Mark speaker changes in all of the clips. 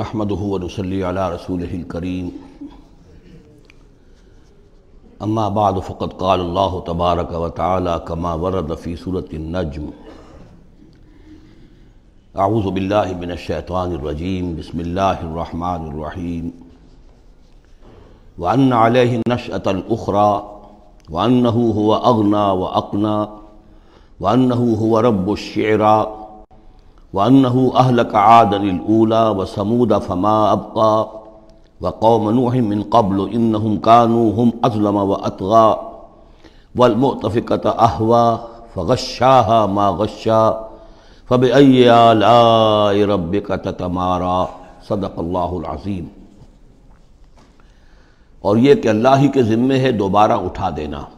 Speaker 1: नहमदह वनसली अला रसूल करीम अम्मा बाद फ़क़त क़ाल अल्लाह तबारक व ताली कमा वरद फ़ी सूरत नज्म आऊज़ बिल्लाहि मिनश्शैतानिर्रजीम बिस्मिल्लाहिर्रहमानिर्रहीम व अन्न अलैहि नशअतल उख़रा व अन्नहु हुवा अगना व अक़ना व अन्नहु हुवा रब्बुश्शिअरा वन्नहु अहलक आदनिलूला व समूद फमा अबका व कौम नूह मिन कब्ल कानू हम अज़लम व अतगा वलमुतफ़िकत अहवा फ़गशाहा मा गशा फ़ब रबिक तमारा सदक़ल्लाज़ीम और ये कि अल्लाह ही के ज़िम्मे है, दोबारा उठा देना।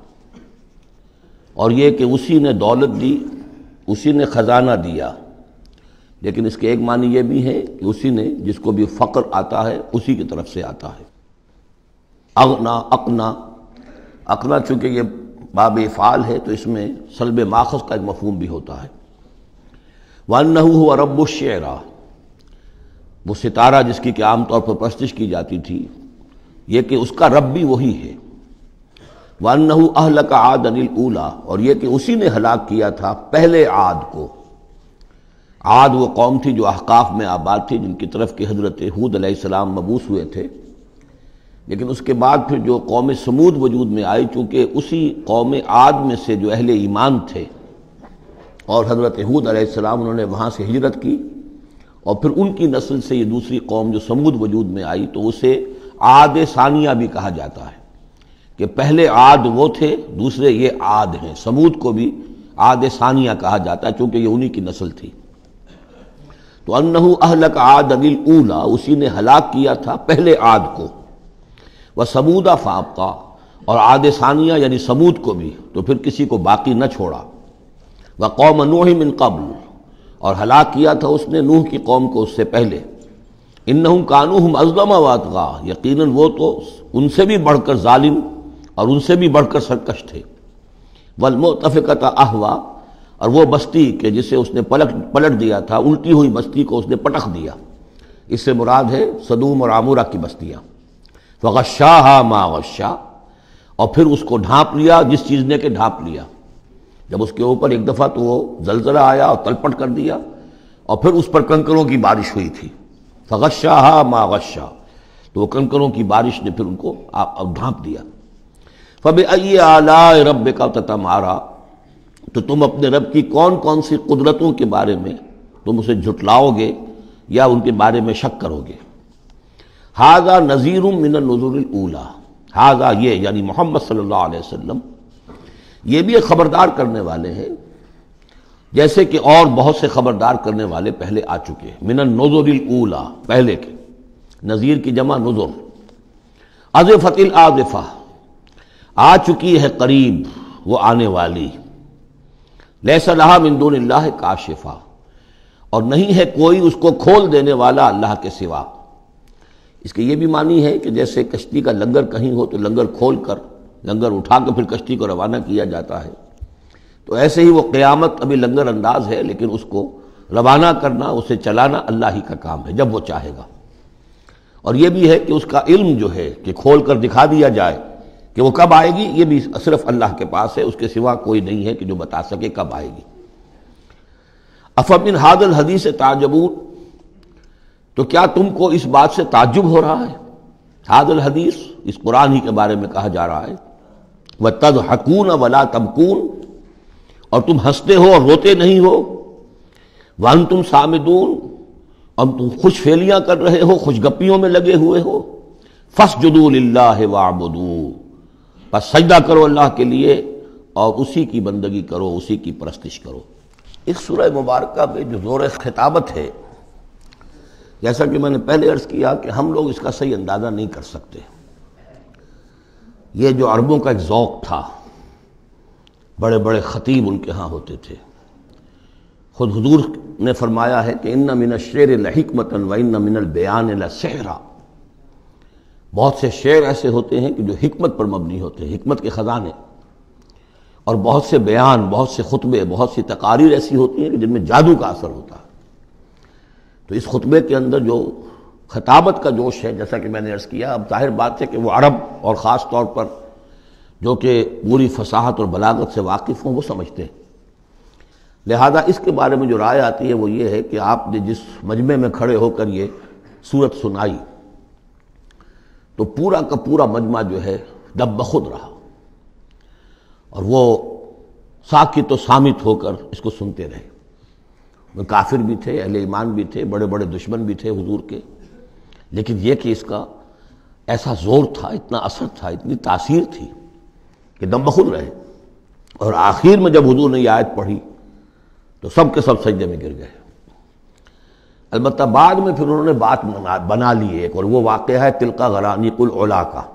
Speaker 1: और ये कि उसी ने दौलत दी, उसी ने ख़जाना दिया। लेकिन इसके एक मानी ये भी है कि उसी ने जिसको भी फ़क्र आता है, उसी की तरफ़ से आता है। अगना, अकना। अकना चूँकि ये बाब फ़ाल है तो इसमें सलब माखस का एक मफहूम भी होता है। वन हुआ रब्बुशरा वो सितारा जिसकी कि आमतौर पर प्रस्तिश की जाती थी, ये कि उसका रब भी वही है। वन अहल का आद अनिल ऊला, और ये कि उसी ने हलाक किया था पहले आद को। आद वो कौम थी जो अहकाफ में आबाद थी, जिनकी तरफ़ के हज़रत हूद सलाम मबूस हुए थे। लेकिन उसके बाद फिर जो कौम समूद वजूद में आई, चूँकि उसी कौम आद में से जो अहले ईमान थे, और हज़रत हूद सलाम उन्होंने वहाँ से हिजरत की, और फिर उनकी नस्ल से ये दूसरी कौम जो समूद वजूद में आई तो उसे आद सानिया भी कहा जाता है कि पहले आद वो थे, दूसरे ये आद हैं। समूद को भी आद सानिया कहा जाता है, चूँकि ये उन्हीं की नस्ल थी। तो अन्नहु अहलक आद अनिल ऊला, उसी ने हलाक किया था पहले आद को। वह समूदा फाप का और आद सानिया यानी समूद को भी तो फिर किसी को बाकी न छोड़ा। वह कौम नूह मिन कबल, और हलाक किया था उसने नूह की कौम को उससे पहले। इन कानू हम अजलम वातगा यकीन वो तो उनसे भी बढ़कर जालिम, और उनसे भी बढ़कर सरकश थे। वलमोतफ़िकता अहवा और वो बस्ती के जिसे उसने पलट पलट दिया था, उल्टी हुई बस्ती को उसने पटक दिया। इससे मुराद है सदूम और आमूरा की बस्तियाँ। फ़गशाह मा गशा, और फिर उसको ढांप लिया, जिस चीज़ ने के ढांप लिया। जब उसके ऊपर एक दफ़ा तो वो जलजला आया और तलपट कर दिया, और फिर उस पर कंकरों की बारिश हुई थी। फ़गशाह मा गशा तो वो कंकरों की बारिश ने फिर उनको ढांप दिया। फब आला रब का तमारा तो तुम अपने रब की कौन कौन सी कुदरतों के बारे में तुम उसे झुटलाओगे या उनके बारे में शक करोगे? हाजा नज़ीर मिन नजूरला हाजा ये, यानी मोहम्मद सल्लल्लाहु अलैहि वसल्लम, ये भी एक खबरदार करने वाले हैं। जैसे कि और बहुत से खबरदार करने वाले पहले आ चुके हैं। मिनन नजोरिल पहले के। नज़ीर की जमा नज़र। अज़फ़तिल आज़फ़ा। आ चुकी है करीब, वो आने वाली। लहसलहा मिंदून काशिफा। और नहीं है कोई उसको खोल देने वाला अल्लाह के सिवा। इसके ये भी मानी है कि जैसे कश्ती का लंगर कहीं हो तो लंगर खोल कर लंगर उठा कर फिर कश्ती को रवाना किया जाता है। तो ऐसे ही वो क़यामत अभी लंगर अंदाज है, लेकिन उसको रवाना करना, उसे चलाना अल्लाह ही का काम है, जब वो चाहेगा। और ये भी है कि उसका इल्म जो है कि खोल कर दिखा दिया जाए कि वो कब आएगी, ये भी सिर्फ़ अल्लाह के पास है, उसके सिवा कोई नहीं है कि जो बता सके कब आएगी। अफमिन हादल हदीस ताजबून तो क्या तुमको इस बात से ताजुब हो रहा है? हादल हदीस इस कुरान ही के बारे में कहा जा रहा है। वह तद हकून वला तमकून और तुम हँसते हो और रोते नहीं हो। वन तुम सामिदून। और तुम खुश फेलियाँ कर रहे हो, खुशगप्पियों में लगे हुए हो। फस जदूल्ला वाबदू। बस सजदा करो अल्लाह के लिए और उसी की बंदगी करो, उसी की परस्तिश करो। इस सूरह मुबारक में जो ज़ोर खिताबत है, जैसा कि मैंने पहले अर्ज़ किया कि हम लोग इसका सही अंदाज़ा नहीं कर सकते। ये जो अरबों का एक जौक था बड़े बड़े ख़तीब उनके यहाँ होते थे। खुद हजूर ने फरमाया है कि इन मिन शेर लहिकमतन व इन मिनल बयान सहरा। बहुत से शेर ऐसे होते हैं कि जो हिकमत पर मबनी होते हैं, हिकमत के ख़जाने। और बहुत से बयान, बहुत से खुतबे, बहुत सी तकारीर ऐसी होती हैं कि जिनमें जादू का असर होता है। तो इस खुतबे के अंदर जो खताबत का जोश है, जैसा कि मैंने अर्ज़ किया, अब ज़ाहिर बात है कि वो अरब और ख़ास तौर पर जो कि पूरी फसाहत और बलागत से वाकिफ़ हों, वो समझते हैं। लिहाजा इसके बारे में जो राय आती है, वो ये है कि आपने जिस मजमे में खड़े होकर ये सूरत सुनाई तो पूरा का पूरा मजमा जो है, दब बखुद रहा। और वो साकित तो सामित होकर इसको सुनते रहे। वो काफिर भी थे, अहले ईमान भी थे बड़े बड़े दुश्मन भी थे हुजूर के। लेकिन ये कि इसका ऐसा ज़ोर था, इतना असर था, इतनी तासीर थी कि दम बखुद रहे। और आखिर में जब हुजूर ने यह आयत पढ़ी तो सब के सब सजदे में गिर गए। अलबत् बाद में फिर उन्होंने बात बना ली एक, और वो वाक़ है तिलका गरानी कुल ओला का।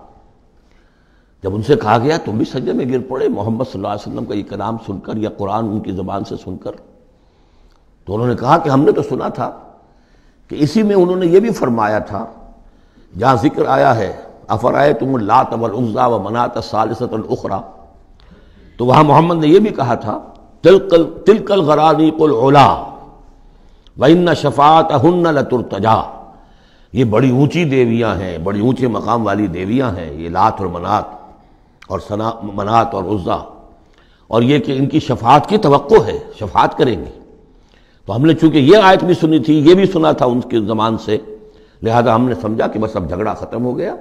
Speaker 1: जब उनसे कहा गया, तुम भी सजदे में गिर पड़े, मोहम्मद सल्लल्लाहु वसल्लम का ये कलाम सुनकर या कुरान उनकी ज़बान से सुनकर। तो उन्होंने कहा कि हमने तो सुना था कि इसी में उन्होंने ये भी फरमाया था, जहाँ ज़िक्र आया है अफराए तुम लात अवल उज़ा व मनात सालसत उखरा। तो वहाँ मोहम्मद ने यह भी कहा था, तिलकल तिलकल गरानी कुल ओला वन शफात हन्न लतुर्तजा। ये बड़ी ऊँची देवियाँ हैं, बड़ी ऊँचे मकाम वाली देवियाँ हैं, ये लात और मनात, और सना, मनात और उज़्ज़ा। और ये कि इनकी शफात की तो है, शफात करेंगे। तो हमने चूँकि ये आयत भी सुनी थी, ये भी सुना था उनके ज़मान से, लिहाजा हमने समझा कि बस अब झगड़ा ख़त्म हो गया,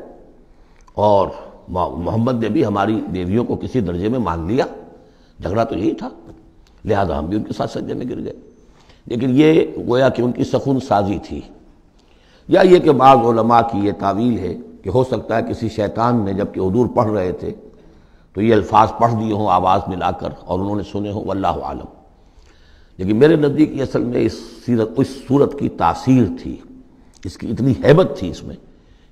Speaker 1: और मोहम्मद ने भी हमारी देवियों को किसी दर्जे में मान लिया। झगड़ा तो यही था, लिहाजा हम भी उनके साथ सज्जे में गिर गए। लेकिन ये गोया कि उनकी सखून साजी थी। या ये कि बाज़ की ये तावील है कि हो सकता है किसी शैतान ने जबकि उदूर पढ़ रहे थे तो ये अल्फाज पढ़ दिए हों आवाज़ मिलाकर और उन्होंने सुने हों, वल्लाह आलम। लेकिन मेरे नज़दीक असल में इस सीरत इस सूरत की तासीर थी। इसकी इतनी हैबत थी इसमें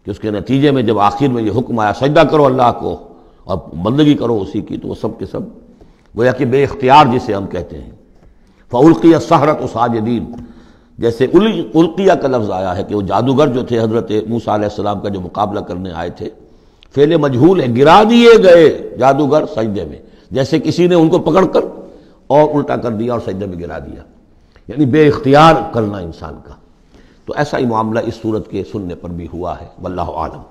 Speaker 1: कि उसके नतीजे में जब आखिर में ये हुक्म आया, सजदा करो अल्लाह को और बंदगी करो उसी की तो वो सब के सब गोया कि बे इख्तियार जिसे हम कहते हैं। फ़ुल्किया सहरत साजदीन जैसे उल्किया का लफ्ज़ आया है कि वो जादूगर जो थे, हज़रत मूसा का जो मुकाबला करने आए थे, फेले मजहूल है, गिरा दिए गए जादूगर सजदे में। जैसे किसी ने उनको पकड़ कर और उल्टा कर दिया और सजदे में गिरा दिया। यानी बे इख्तियार करना इंसान का। तो ऐसा ही मामला इस सूरत के सुनने पर भी हुआ है, वल्लाह आलम।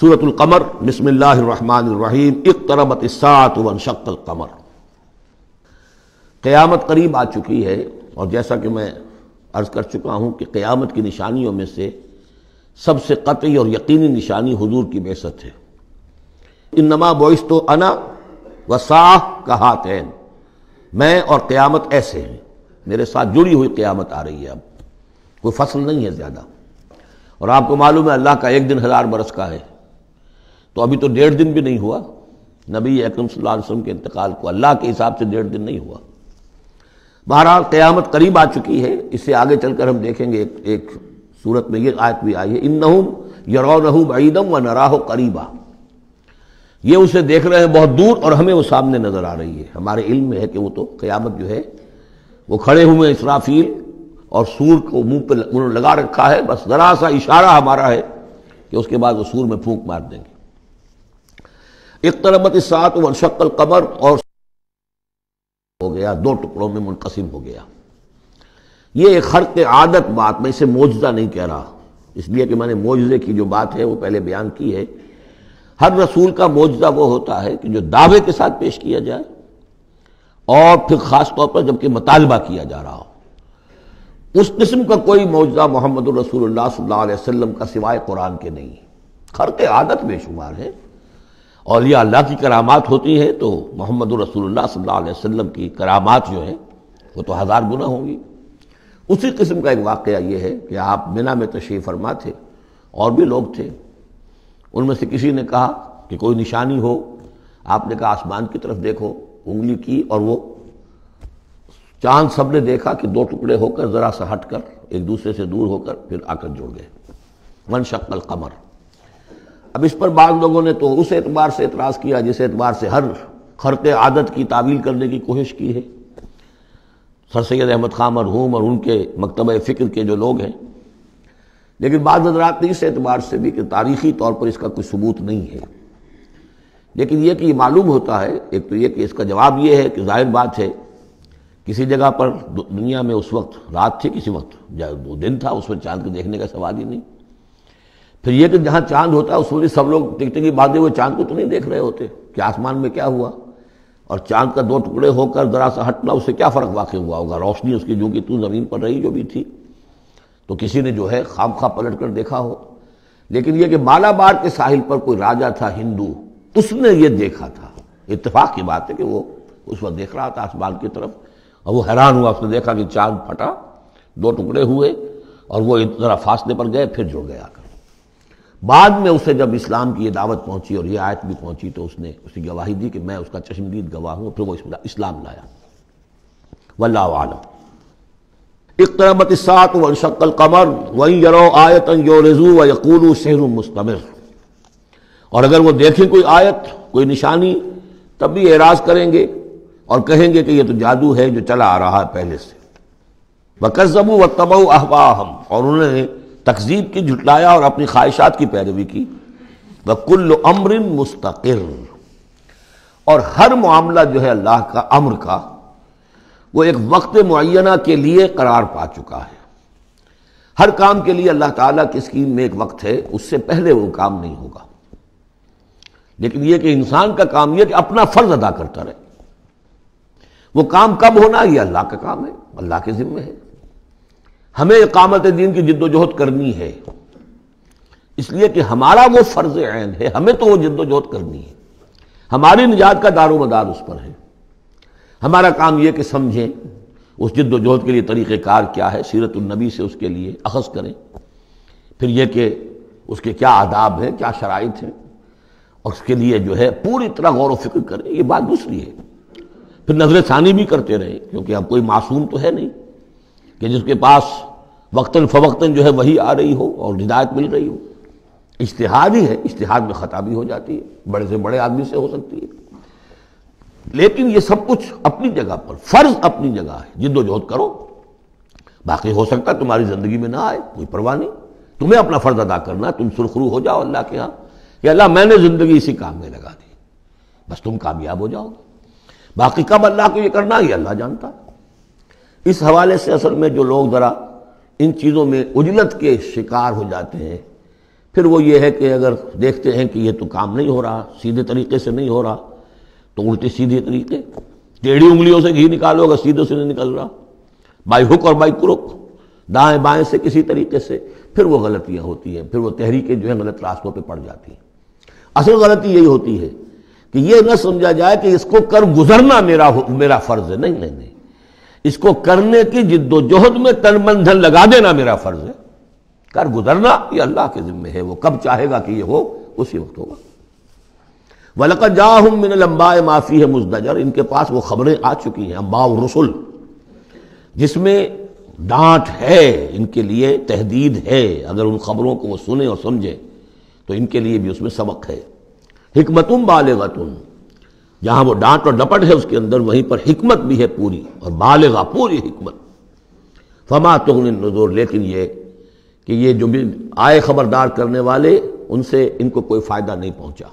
Speaker 1: सूरतुल्कमर बसमीम इकतरबत सात वन कमर। क़यामत करीब आ चुकी है और जैसा कि मैं अर्ज़ कर चुका हूँ कि क़यामत की निशानियों में से सबसे कतई और यकीनी निशानी हुजूर की बेसत है। इन नमा बोइस तो अना वसाह कहातैन मैं और क़यामत ऐसे हैं। मेरे साथ जुड़ी हुई क़यामत आ रही है अब। कोई फ़सल नहीं है ज़्यादा। और आपको मालूम है अल्लाह का एक दिन हज़ार बरस का है। तो अभी तो डेढ़ दिन भी नहीं हुआ। नबी अकरम वसल्लम के इंतकाल को अल्लाह के हिसाब से डेढ़ दिन नहीं हुआ। बहरहाल क़यामत करीब आ चुकी है इससे आगे चलकर हम देखेंगे एक, एक सूरत में ये आयत भी आई है इन नहूम यरौनहू बैदम व नराह करीबा। ये उसे देख रहे हैं बहुत दूर और हमें वो सामने नज़र आ रही है। हमारे इल्म में है कि वो तो क़यामत जो है वो खड़े हुए इसराफील और सूर को मुँह पे उन्होंने लगा रखा है। बस जरा सा इशारा हमारा है कि उसके बाद वो सूर में फूंक मार देंगे। एक तरबत सात शक्ल कमर और हो गया, दो टुकड़ों में मुनकसिम हो गया। ये एक हर के आदत बात, मैं इसे मोजा नहीं कह रहा। इसलिए कि मैंने मोजे की जो बात है, वो पहले बयान की है। हर रसूल का मोजा वो होता है कि जो दावे के साथ पेश किया जाए, और फिर खास तौर पर जबकि मुतालबा किया जा रहा हो। उस किस्म का कोई मौजा मोहम्मद रसूलुल्लाह सल्लल्लाहु अलैहि का सिवाय कुरान के नहीं। खर्क आदत बेशुमार है। यह अल्लाह की करामात होती है तो मोहम्मद रसूलुल्लाह सल्लल्लाहु अलैहि वसल्लम की करामात जो है, वो तो हज़ार गुना होंगी। उसी किस्म का एक वाक़ ये है कि आप मिना में तशरीफ़ फरमा थे और भी लोग थे। उनमें से किसी ने कहा कि कोई निशानी हो, आपने कहा आसमान की तरफ़ देखो, उंगली की, और वो चाँद सबने देखा कि दो टुकड़े होकर जरा सा हट कर एक दूसरे से दूर होकर फिर आकर जुड़ गए। वन शक्ल कमर। अब इस पर बाद लोगों ने तो उस एतबार से एतराज़ किया जिस एतबार से हर खरते आदत की तावील करने की कोशिश की है। सर सैद अहमद खान मरहूम और उनके मकतब फ़िक्र के जो लोग हैं। लेकिन बाद हजरात ने इस एतबार से भी कि तारीखी तौर पर इसका कोई सबूत नहीं है। लेकिन यह कि मालूम होता है, एक तो यह कि इसका जवाब यह है कि ज़ाहिर बात है, किसी जगह पर दुनिया में उस वक्त रात थी, किसी वक्त दिन था उसमें चाँद को देखने का सवाल ही नहीं। फिर यह कि जहाँ चाँद होता है उसमें सब लोग टिकटिकी बांधे हुए चाँद को तो नहीं देख रहे होते। कि आसमान में क्या हुआ? और चाँद का दो टुकड़े होकर जरा सा हटना, उससे क्या फ़र्क वाक़ हुआ होगा? रोशनी उसकी जो कि तू ज़मीन पर रही जो भी थी। तो किसी ने जो है खाम खा पलट कर देखा हो। लेकिन यह कि मालाबार के साहिल पर कोई राजा था, हिंदू, उसने ये देखा था। इतफाक की बात है कि वो उस वक्त देख रहा था आसमान की तरफ़, और वो हैरान हुआ, उसने देखा कि चाँद फटा, दो टुकड़े हुए, और वो जरा फासले पर गए, फिर जुड़ गया बाद में उसे जब इस्लाम की ये दावत पहुँची और ये आयत भी पहुँची तो उसने उसकी गवाही दी कि मैं उसका चश्मदीद गवाह हूँ, फिर वो इस्लाम लाया। वल्ला आलम। इकतरबत सात व कमर, वही यरो आयतन यो रजू व यकूल शहर मुस्तमर। और अगर वो देखें कोई आयत, कोई निशानी, तब भी एराज करेंगे और कहेंगे कि ये तो जादू है जो चला आ रहा है पहले से। वकजबू व तबू अहवाहम। और उन्होंने तकजीब की झुटलाया और अपनी ख्वाहिशात की पैरवी की। व कुल्ल अमरिन मुस्तकिर। और हर मामला जो है अल्लाह का, अम्र का, वो एक वक्त मुना के लिए करार पा चुका है। हर काम के लिए अल्लाह ताला की स्कीम में एक वक्त है, उससे पहले वो काम नहीं होगा। लेकिन यह कि इंसान का काम यह कि अपना फ़र्ज़ अदा करता रहे। वो काम कब होना यह अल्लाह का काम है, अल्लाह के जिम्मे है। हमें इकामत दीन की जिद्दोजहद करनी है। इसलिए कि हमारा वो फ़र्ज़ ऐन है, हमें तो वो जिद्दोजहद करनी है। हमारी निजात का दारो मदार उस पर है। हमारा काम यह कि समझें, उस जिद्दोजहद के लिए तरीक़ेकार क्या है सीरतुलनबी से उसके लिए अखज़ करें। फिर यह कि उसके क्या आदाब हैं, क्या शराइ हैं, और उसके लिए जो है पूरी तरह गौर व फ़िक्र करें, ये बात दूसरी है। फिर नज़र षानी भी करते रहे, क्योंकि अब कोई मासूम तो है नहीं। कि जिसके पास वक्ता फ़वक्ता जो है वही आ रही हो और हिदायत मिल रही हो। इश्तहाद ही है इश्तहाद में ख़ता भी हो जाती है, बड़े से बड़े आदमी से हो सकती है। लेकिन ये सब कुछ अपनी जगह पर, फ़र्ज़ अपनी जगह है। जिद्दोजहद करो, बाकी हो सकता है तुम्हारी ज़िंदगी में ना आए, कोई परवाह नहीं। तुम्हें अपना फ़र्ज़ अदा करना तुम सुरखरू हो जाओ अल्लाह के यहाँ, कि अल्लाह मैंने ज़िंदगी इसी काम में लगा दी। बस तुम कामयाब हो जाओगे। बाकी कब अल्लाह को ये करना ही अल्लाह जानता है। इस हवाले से असल में जो लोग ज़रा इन चीज़ों में उजलत के शिकार हो जाते हैं, फिर वो ये है कि अगर देखते हैं कि ये तो काम नहीं हो रहा, सीधे तरीके से नहीं हो रहा तो उल्टे सीधे तरीके, टेढ़ी उंगलियों से घी निकालो, अगर सीधे से नहीं निकल रहा बाई हुक और बाई क्रुक, दाएँ बाएँ से किसी तरीके से, फिर वो गलतियाँ होती हैं, फिर वो तहरीकें जो है गलत रास्तों पर पड़ जाती हैं। असल गलती यही होती है कि ये न समझा जाए कि इसको कर गुजरना मेरा मेरा फ़र्ज़ है। नहीं नहीं नहीं। इसको करने की जिद्दोजहद में तन मन धन लगा देना मेरा फ़र्ज़ है। कर गुजरना, ये अल्लाह के जिम्मे है, वो कब चाहेगा कि ये हो, उसी वक्त होगा। वलक जाहम मिन माफ़ी है मुजदजर इनके पास वो खबरें आ चुकी हैं अम्बा रसुल, जिसमें डांट है, इनके लिए तहदीद है, अगर उन खबरों को वो सुने और समझे तो इनके लिए भी उसमें सबक है। हिकमतुम बालेगतुन जहाँ वो डांट और डपट है उसके अंदर, वहीं पर हिकमत भी है पूरी, और बालेगा पूरी हिकमत। फमा तो नजोर, लेकिन ये कि ये जो भी आए खबरदार करने वाले, उनसे इनको कोई फ़ायदा नहीं पहुँचा।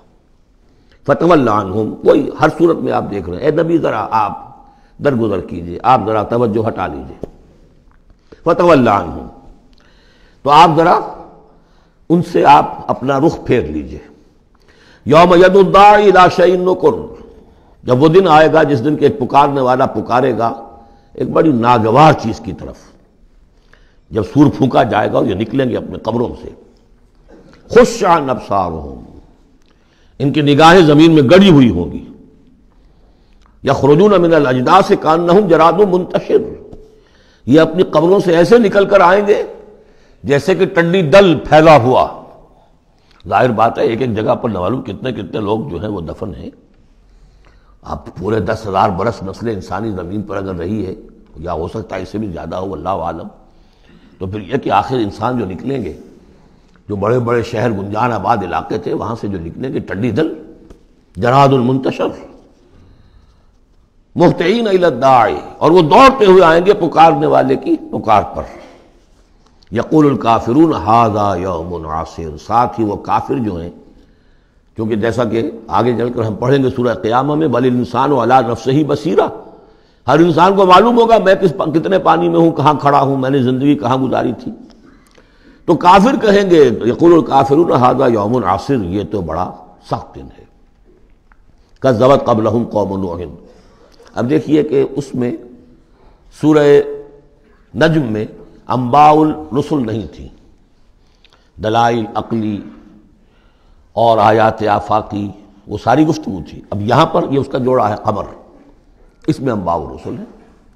Speaker 1: फतवल्लान हम कोई हर सूरत में आप देख रहे हैं। ए नबी, ज़रा आप दरगुजर कीजिए, आप ज़रा तवज्जो हटा लीजिए। फतवल्लान हम तो आप ज़रा उनसे आप अपना रुख फेर लीजिए। यौम यदुद्दा इलाशइन जब वो दिन आएगा, जिस दिन के एक पुकारने वाला पुकारेगा, एक बड़ी नागवार चीज़ की तरफ़। जब सूर फूका जाएगा और ये निकलेंगे अपने कब्रों से। खुश नबसार इनकी निगाहें ज़मीन में गड़ी हुई होंगी। या खरजून अमिन अजदा से कान नहूं जरादो मुंतशिर। ये अपनी कब्रों से ऐसे निकल कर आएँगे, जैसे कि टंडी दल फैला हुआ। ज़ाहिर बात है एक एक जगह पर न मालूम कितने कितने लोग जो हैं वो दफन हैं। आप पूरे दस हज़ार बरस नस्ल इंसानी ज़मीन पर अगर रही है, या हो सकता है इससे भी ज़्यादा हो, अल्लाह आलम तो फिर यह कि आखिर इंसान जो निकलेंगे, जो बड़े बड़े शहर गुंजान आबाद इलाके थे, वहाँ से जो निकलेंगे टड्डी दल जरादुल मुंतशर मुफ्तन दाए और वो दौड़ते हुए आएँगे पुकारने वाले की पुकार पर। यकुल काफिरून, हाजा यौम आसिर साथ ही वो काफिर जो हैं क्योंकि जैसा कि आगे चलकर हम पढ़ेंगे सूरह क़यामा में, बल इंसान अला नफ ही बसीरा। हर इंसान को मालूम होगा, मैं किस कितने पानी में हूँ, कहाँ खड़ा हूँ, मैंने ज़िंदगी कहाँ गुजारी थी। तो काफिर कहेंगे, यकुल काफिर हाजा यौम आसिर, ये तो बड़ा सख्त दिन है। कजवत कबल हूँ कौम अब देखिए कि उसमें सूरह नजम में अम्बाउल रसुल नहीं थी। दलाइल, अकली और आयात आफाकी, वो सारी गुफ्तु थी। अब यहाँ पर ये उसका जोड़ा है कमर इसमें अम्बाउल रसुल है।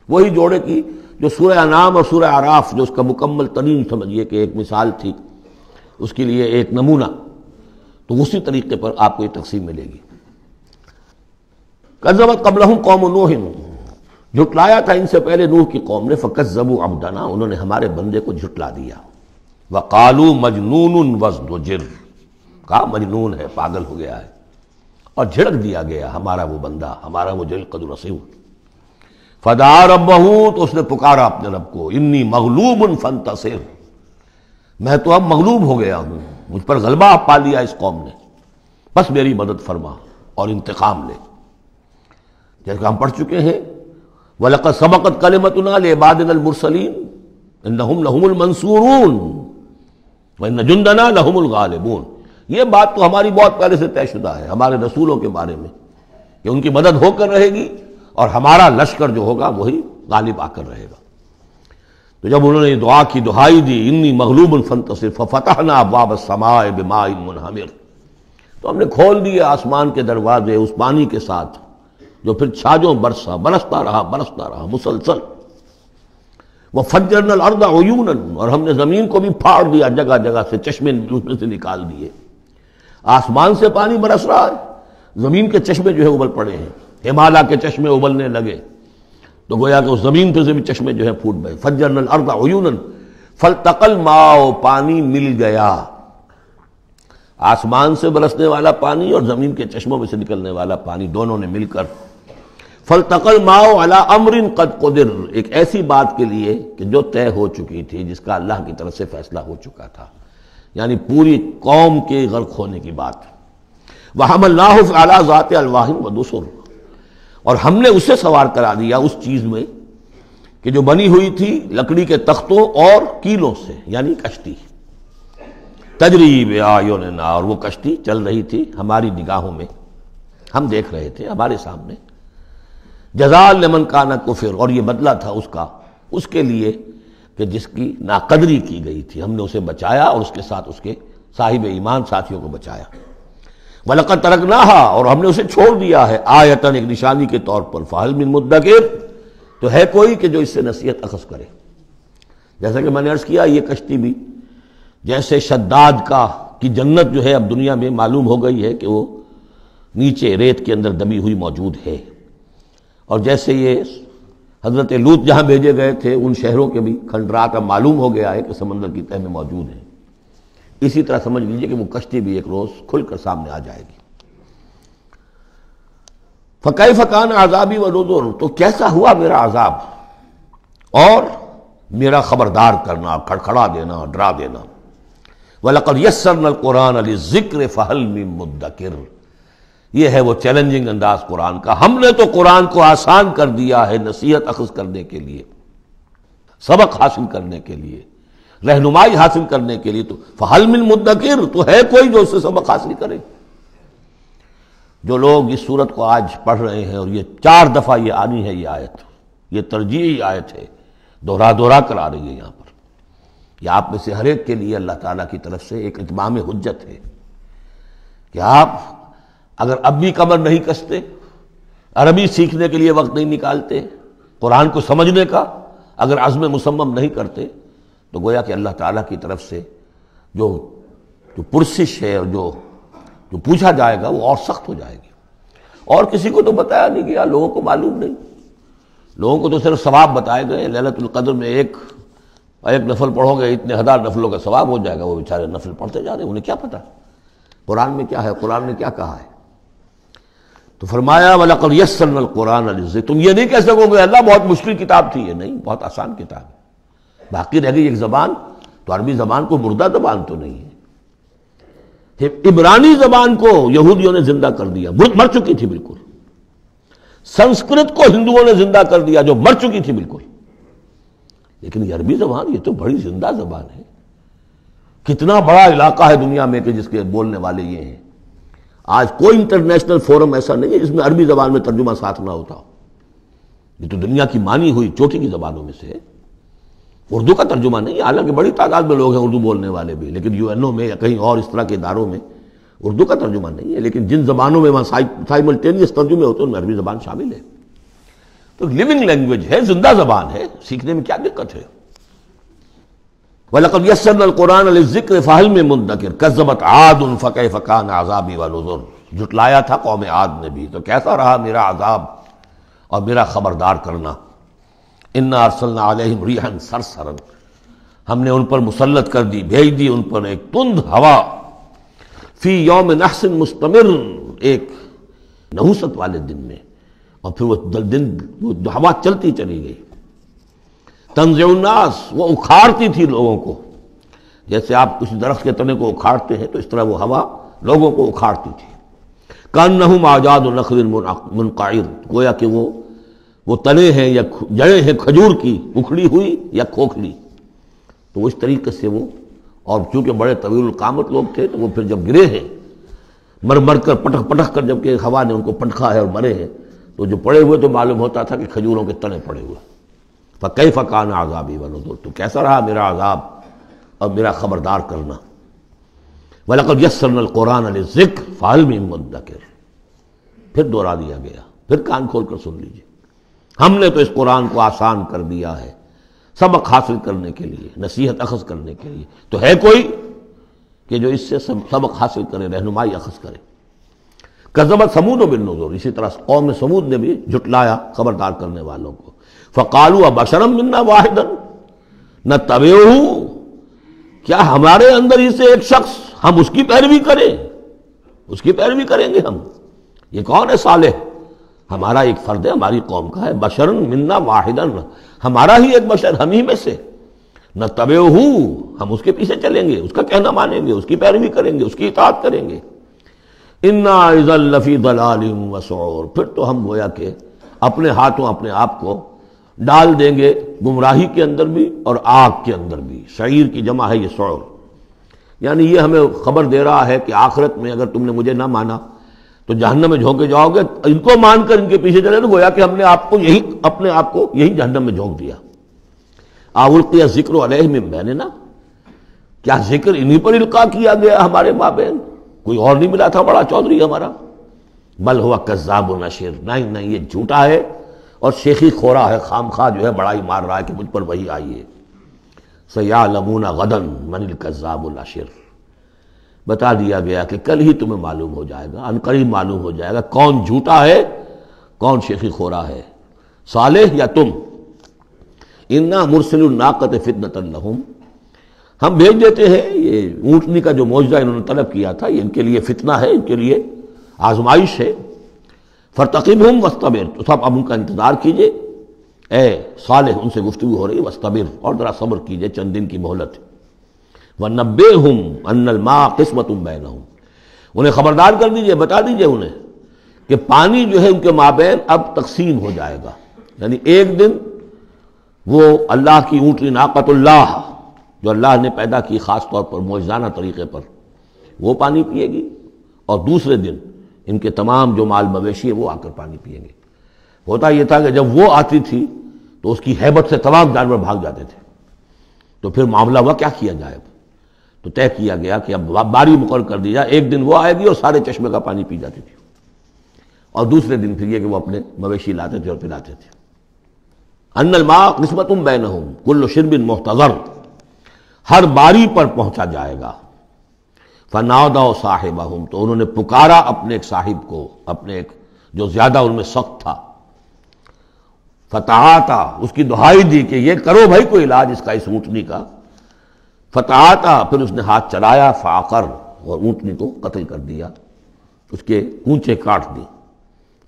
Speaker 1: वही जोड़े की जो सूर्य अनाम और सूर्य आराफ, जो उसका मुकम्मल तरीन समझिए कि एक मिसाल थी, उसके लिए एक नमूना तो उसी तरीके पर आपको ये तकसीम मिलेगी। कजबत कबल कौम नोहिन। झुटलाया था इनसे पहले नूह की कौम ने फ़कत जबू अबदना, उन्होंने हमारे बंदे को झुटला दिया। वकालू कालू मजनून वजर कहा मजनून है, पागल हो गया है। और झिड़क दिया गया, हमारा वो बंदा, हमारा वो जल कदुर रसीव फदार अब तो उसने पुकारा अपने रब को, इन्नी मगलूब उन फन तसिर मैं तो अब मगलूब हो गया हूँ, मुझ पर गलबा पा लिया इस कौम ने। बस मेरी मदद फरमा और इंतकाम ले। जैसे हम पढ़ चुके हैं वलक सबकत कलमतनाबादमरसलीन नहुमलमंसूरून जुंदना लहुमुल गालिबून। ये बात तो हमारी बहुत पहले से तयशुदा है, हमारे रसूलों के बारे में, कि उनकी मदद होकर रहेगी और हमारा लश्कर जो होगा वही गालिब आकर रहेगा। तो जब उन्होंने दुआ की, दुहाई दी, इन्नी मगलूब फंतसिर फतहना बाब समाए बिमाई मुनहमिर। तो हमने खोल दिए आसमान के दरवाजे, उस पानी के साथ, जो फिर छाजों बरसा, बरसता रहा बरसता रहा, मुसलसल। वह फजरनल अर्दा और हमने ज़मीन को भी फाड़ दिया जगह जगह से चश्मे उसमें से निकाल दिए। आसमान से पानी बरस रहा है। ज़मीन के चश्मे जो है उबल पड़े हैं। हिमालय के चश्मे उबलने लगे। तो गोया कि उस ज़मीन पे से भी चश्मे जो है फूट गए। फजरनल अर्दा ओयूनन फल तकल माओ, पानी मिल गया। आसमान से बरसने वाला पानी और ज़मीन के चश्मों में से निकलने वाला पानी दोनों ने मिलकर। फल तकल माओ अला अमरिन कद कुदिर। एक ऐसी बात के लिए कि जो तय हो चुकी थी, जिसका अल्लाह की तरफ़ से फैसला हो चुका था। यानी पूरी कौम के गर्क होने की बात वह हम अल्लाह ज़ात अलवाहिन व दूसर। और हमने उसे सवार करा दिया उस चीज़ में कि जो बनी हुई थी लकड़ी के तख्तों और कीलों से, यानी कश्ती। तजरीब आयो ने ना, और वो कश्ती चल रही थी हमारी निगाहों में। हम देख रहे थे हमारे सामने। जजाल लेमन काना कुफिर, और ये बदला था उसका। उसके लिए कि जिसकी नाकदरी की गई थी। हमने उसे बचाया और उसके साथ उसके साहिब ईमान साथियों को बचाया। वलकत तरक नाहा और हमने उसे छोड़ दिया है। आयतन, एक निशानी के तौर पर। फाहल मिन मुद्दकिर तो है कोई कि जो इससे नसीहत अखज करे। जैसा कि मैंने अर्ज़ किया, ये कश्ती भी जैसे शद्दाद का, की जन्नत जो है अब दुनिया में मालूम हो गई है कि वो नीचे रेत के अंदर दबी हुई मौजूद है। और जैसे ये हज़रत लूत जहाँ भेजे गए थे, उन शहरों के भी खंडरात अब मालूम हो गया है कि समंदर की तह में मौजूद है। इसी तरह समझ लीजिए कि वो कश्ती भी एक रोज खुलकर सामने आ जाएगी। फ़कई फ़कान आज़ाबी व रोजोर तो कैसा हुआ मेरा आज़ाब? और मेरा खबरदार करना, खड़खड़ा देना, डरा देना। वलकर यसर नल कुरान अली ज़िक्र फहल मुद्दकिर। ये है वो चैलेंजिंग अंदाज कुरान का। हमने तो कुरान को आसान कर दिया है नसीहत अखज करने के लिए, सबक हासिल करने के लिए, रहनुमाई हासिल करने के लिए। तो फहल मिन मुद्दकिर तो है कोई जो उससे सबक हासिल करे। जो लोग इस सूरत को आज पढ़ रहे हैं और ये चार दफ़ा ये आनी है ये आयत, ये तरजीही आयत है, दोहरा दोहरा कर आ रही है यहाँ पर। यह आप में से हर एक के लिए अल्लाह ताला की तरफ़ से एक इतमाम हजत है कि आप अगर अब भी कमर नहीं कसते, अरबी सीखने के लिए वक्त नहीं निकालते, कुरान को समझने का अगर अज़म मुसम्म नहीं करते तो गोया कि अल्लाह ताला की तरफ़ से जो जो पुरसिश है और जो जो पूछा जाएगा वो और सख्त हो जाएगी। और किसी को तो बताया नहीं गया, लोगों को मालूम नहीं। लोगों को तो सिर्फ़ सवाब बताए गए, ललतुल में एक एक नफल पढ़ोगे, इतने हज़ार नफलों का सवाब हो जाएगा, वो बेचारे नफल पढ़ते जा रहे उन्हें क्या पता? कुरान में क्या है, कुरान ने क्या कहा है? तो फरमाया वलकल यसल कुरान तुम ये नहीं कह सकोगे, अल्लाह बहुत मुश्किल किताब थी। ये नहीं, बहुत आसान किताब है। बाकी रह गई एक जबान। तो अरबी जबान को मुर्दा जबान तो नहीं है। इबरानी जबान को यहूदियों ने ज़िंदा कर दिया। मर चुकी थी बिल्कुल। संस्कृत को हिंदुओं ने ज़िंदा कर दिया, जो मर चुकी थी बिल्कुल। लेकिन ये अरबी जबान, ये तो बड़ी ज़िंदा जबान है। कितना बड़ा इलाका है दुनिया में कि जिसके बोलने वाले ये हैं। आज कोई इंटरनेशनल फोरम ऐसा नहीं है जिसमें अरबी जबान में तर्जुमा साथ ना होता हो। ये तो दुनिया की मानी हुई चोटी की जबानों में से उर्दू का तर्जुमा नहीं हालाँकि बड़ी तादाद में लोग हैं उर्दू बोलने वाले भी, लेकिन यूएनओ में या कहीं और इस तरह के इदारों में उर्दू का तर्जुमा नहीं है, लेकिन जिन जबानों में वहाँ साइमल्टेनियस तर्जुमे होते हैं, उनमें अरबी जबान शामिल है। तो लिविंग लैंग्वेज है, ज़िंदा जबान है, सीखने में क्या दिक्कत है? आज़ाबी जुटलाया था कौम आद ने भी। तो कैसा रहा मेरा आज़ाब और मेरा खबरदार करना? इन्ना अरसलना रिहन हमने उन पर मुसलत कर दी, भेज दी उन पर एक तुंद हवा। फ़ी यौम नहसिन मुस्तमिर, एक नहुसत वाले दिन में। और फिर वो दिन वो हवा चलती चली गई। तंजुन्नास वो उखाड़ती थी लोगों को। जैसे आप किसी दरख्त के तने को उखाड़ते हैं तो इस तरह वो हवा लोगों को उखाड़ती थी। कन नहुम आज़ाद नखल मुनकायर गोया कि वो वो तने हैं या जड़ें हैं खजूर की, उखड़ी हुई या खोखली। तो उस तरीके से वो, और चूँकि बड़े तवील कामत लोग थे तो वो फिर जब गिरे हैं, मर मर कर पटक पटक कर जबकि हवा ने उनको पटखा है और मरे हैं तो जो पड़े हुए तो मालूम होता था कि खजूरों के तने पड़े हुए। फ़कई फ़कान आज़ाबी बनो दो तो कैसा रहा मेरा आज़ाब और मेरा खबरदार करना। वलकब यसरन कुरान ज़िक्र फ़ाल में मुद्दकर फिर दोहरा दिया गया। फिर कान खोल कर सुन लीजिए। हमने तो इस कुरान को आसान कर दिया है सबक हासिल करने के लिए नसीहत अखज करने के लिए। तो है कोई कि जो इससे सब, सबक हासिल करे रहनुमाई अखज करे? कजबत समूद बिन नज़र। इसी तरह कौम समूद ने भी जुटलाया खबरदार करने वालों को। फ़कालू अबशरम मिन्ना वाहिदन। न तबे क्या हमारे अंदर ही से एक शख्स, हम उसकी पैरवी करें? उसकी पैरवी करेंगे हम। ये कौन है साले? हमारा एक फर्द है, हमारी कौम का है। बशरन मिन्ना वाहिदन। हमारा ही एक बशर, हम ही में से। न तबे हम उसके पीछे चलेंगे, उसका कहना मानेंगे, उसकी पैरवी करेंगे, उसकी इतात करेंगे। इन्ना इजल्लफी दलाल वसौर फिर तो हम गोया के अपने हाथों, अपने आप को डाल देंगे गुमराही के अंदर भी और आग के अंदर भी। शरीर की जमा है ये शौर। यानी ये हमें खबर दे रहा है कि आखिरत में अगर तुमने मुझे ना माना तो जहन्नम में झोंके जाओगे, इनको मानकर इनके पीछे चले तो गोया कि हमने आपको यही, अपने आप को यही जहन्नम में झोंक दिया। आवुल किया ज़िक्र में मैंने ना। क्या ज़िक्र इन्हीं पर इल्का किया गया हमारे माँ बहन कोई और नहीं मिला था बड़ा चौधरी हमारा। बल हुआ कज्जाब नशेर नहीं नहीं, ये झूठा है। और शेखी खोरा है खाम खा जो है, बड़ाई मार रहा है कि मुझ पर वही आई है सया लमूना गदन मनिल कज्जाबुलशिर बता दिया गया कि कल ही तुम्हें मालूम हो जाएगा, अनकरीब मालूम हो जाएगा कौन झूठा है, कौन शेखी खोरा है। साले या तुम? इन्ना मुरसल नाकत फितनत लहुम। हम भेज देते हैं, ये ऊंटनी का जो मौजा इन्होंने तलब किया था, ये इनके लिए फितना है, इनके लिए आजमाइश है। फरतकीब हम वस्तबिर। तो सब अब उनका इंतज़ार कीजिए। ए साल उनसे गुफ्तु हो रही वस्तबिर। और ज़रा सब्र कीजिए, चंद दिन की मोहलत व नब्बे हम अन्नल माँ किस्मत बैन हूँ उन्हें खबरदार कर दीजिए, बता दीजिए उन्हें कि पानी जो है उनके माबेन अब तकसीम हो जाएगा। यानी एक दिन वो अल्लाह की ऊँटनी नाकतुल्लाह, जो अल्लाह ने पैदा की ख़ास तौर पर, मौजाना तरीके पर, वो पानी पिएगी। और दूसरे दिन इनके तमाम जो माल मवेशी है, वो आकर पानी पिएँगे होता यह था कि जब वो आती थी तो उसकी हैबत से तमाम जानवर भाग जाते थे। तो फिर मामला हुआ, क्या किया जाए तो तय किया गया कि अब बारी मुकर कर दी जाए। एक दिन वो आएगी और सारे चश्मे का पानी पी जाती थी। और दूसरे दिन फिर यह कि वो अपने मवेशी लाते थे और पिलाते थे। अन्नल माँ किस्मत बैन हूँ कुल्लो शिरबिन मोहतजर हर बारी पर पहुँचा जाएगा। फनादा साहिब तो उन्होंने पुकारा अपने एक साहिब को, अपने एक जो ज़्यादा उनमें सख्त था। फतहाता, उसकी दुहाई दी कि ये करो भाई, कोई इलाज इसका इस ऊँटनी का। फतहाता, फिर उसने हाथ चलाया, फाकर, और ऊँटनी को कत्ल कर दिया। उसके ऊँचे काट दी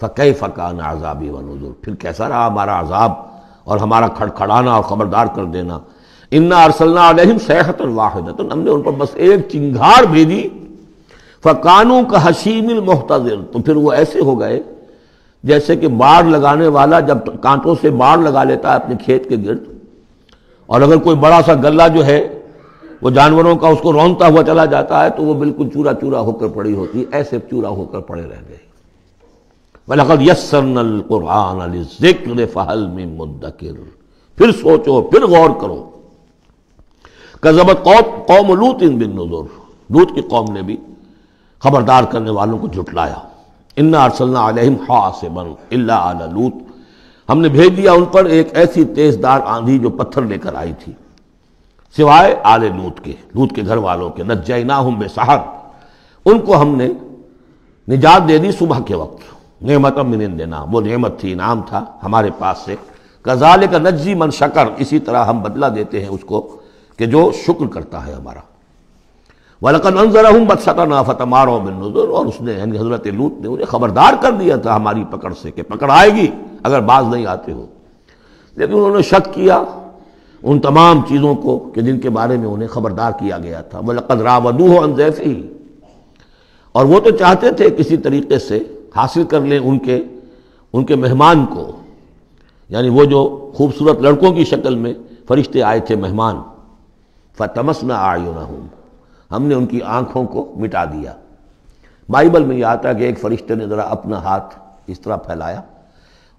Speaker 1: फ़क़ फ़का न आज़ाबी व नजुर। फिर कैसा रहा हमारा आज़ाब और हमारा खड़खड़ाना और खबरदार कर देना? इन्ना अरसलना अलहम सेहत वाहिद तो हमने उन पर बस एक चिंगार भेजी। फ़कानों का हसीमिल मोहतजर। तो फिर वो ऐसे हो गए, जैसे कि बाढ़ लगाने वाला जब कांटों से बाढ़ लगा लेता है अपने खेत के गिर्द, और अगर कोई बड़ा सा गला जो है, वो जानवरों का उसको रौनता हुआ चला जाता है तो वो बिल्कुल चूरा चूरा होकर पड़ी होती है ऐसे चूरा होकर पड़े रह गए। वलकद कुरान फहल में मुद्दकिर। फिर सोचो, फिर गौर करो कजबत कौम लूत इन बिन नज़र। लूत की कौम ने भी खबरदार करने वालों को झुटलाया इन्ना अरसलना अलहम हासिबन लूत। हमने भेज दिया उन पर एक ऐसी तेजदार आंधी जो पत्थर लेकर आई थी। सिवाय आले लूत के लूत के घर वालों के। नजैना हम बेसहर। उनको हमने निजात दे दी सुबह के वक्त। नेमत मिन देना वो नेमत थी इनाम था हमारे पास से। कजाल का नजी मन शकर। इसी तरह हम बदला देते हैं उसको। कि जो शुक्र करता है हमारा। वलकन अंजर हूँ बदसतना फतमारो बिन नज़र, और उसने, यानी हज़रत लूत ने उन्हें खबरदार कर दिया था हमारी पकड़ से कि पकड़ आएगी, अगर बाज नहीं आते हो। लेकिन उन्होंने शक किया उन तमाम चीज़ों को कि जिनके बारे में उन्हें खबरदार किया गया था। वलकद रावदू हो अनजैफी और वो तो चाहते थे किसी तरीके से हासिल कर लें उनके उनके मेहमान को। यानी वो जो खूबसूरत लड़कों की शक्ल में फरिश्ते आए थे मेहमान फतमस न आयु न हूँ हमने उनकी आँखों को मिटा दिया। बाइबल में यह आता है कि एक फरिश्ते ने ज़रा अपना हाथ इस तरह फैलाया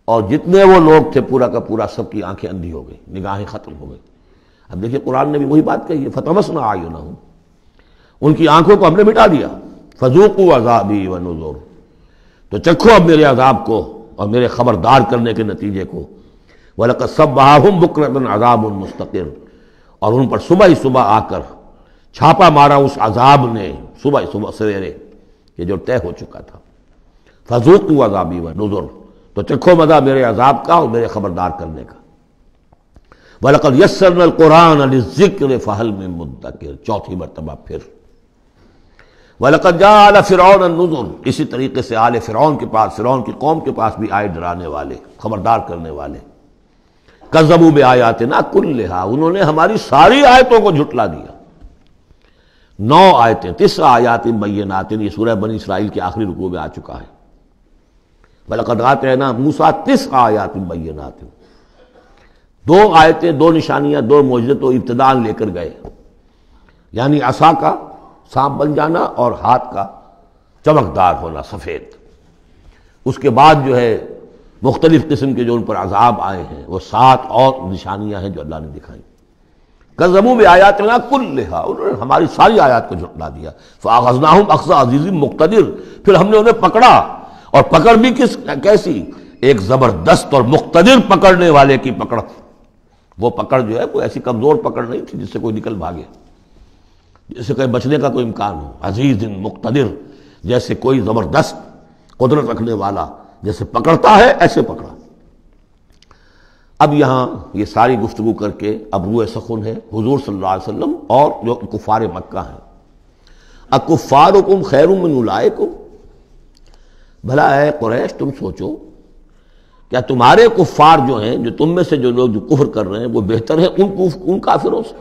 Speaker 1: और जितने वो लोग थे पूरा का पूरा सबकी आँखें अंधी हो गई, निगाहें ख़त्म हो गई। अब देखिए कुरान ने भी वही बात कही है फतमस ना आयु ना हूँ उनकी आँखों को हमने मिटा दिया। फजूकू अजाबी व नजोर। तो चखो अब मेरे अजाब को और मेरे खबरदार करने के नतीजे को। वलक सब बहाहम बुकरतन अजाब मुस्तकिर। और उन पर सुबह ही सुबह आकर छापा मारा उस अजाब ने सुबह सुबह सवेरे, ये जो तय हो चुका था। फजूक अजाबी व नज़र तो चखो मज़ा मेरे अजाब का और मेरे खबरदार करने का। वलकल यसर कुरान अली ज़िक्र फहल में मुद्दकिर, चौथी मरतबा फिर। वलकत जा फ़िरौन नजुर, इसी तरीके से आल फ़िरौन के पास फ़िरौन की कौम के पास भी आए डराने वाले, खबरदार करने वाले। कजबू में आयात ना, कुल लिहा उन्होंने हमारी सारी आयतों को झुटला दिया। नौ आयतें, तीसरा आयात बैनातिन ये सूरह बनी इसराइल के आखिरी रुकू में आ चुका है। बलकदात है ना, मूसा तिस आयात बैनातिन दो आयतें, दो निशानियाँ, दो मौजे तो इब्तदान लेकर गए। यानी असा का सांप बन जाना और हाथ का चमकदार होना, सफ़ेद। उसके बाद जो है मुख्तलिफ़ किस्म के जो उन पर अजाब आए हैं, वो सात और निशानियाँ हैं जो अल्लाह ने दिखाई। कजमू में आयात ना कुल लिहा उन्होंने हमारी सारी आयात को झुटला दिया। फ़ागजना अक्सा अजीज़ी मुख्तर फिर हमने उन्हें पकड़ा, और पकड़ भी किस, कैसी? एक ज़बरदस्त और मुख्तर पकड़ने वाले की पकड़। वो पकड़ जो है, वो ऐसी कमज़ोर पकड़ नहीं थी जिससे कोई निकल भागे। जिससे कहीं बचने का कोई इम्कान हो। अज़ीज़ मुख्तर जैसे कोई ज़बरदस्त कुदरत रखने वाला जैसे पकड़ता है, ऐसे पकड़ा। अब यहाँ ये सारी गुफ्तु करके अब रूए सखुन है, हजूर अलैहि वसल्लम और जो कुफार मक्का हैं। अकुफ़ार हुकुम खैरुमलायकुम भला है कुरैश, तुम सोचो, क्या तुम्हारे कुफार जो हैं, जो तुम में से जो लोग जो कुफर कर रहे हैं, वो बेहतर है उन उन काफिरों से?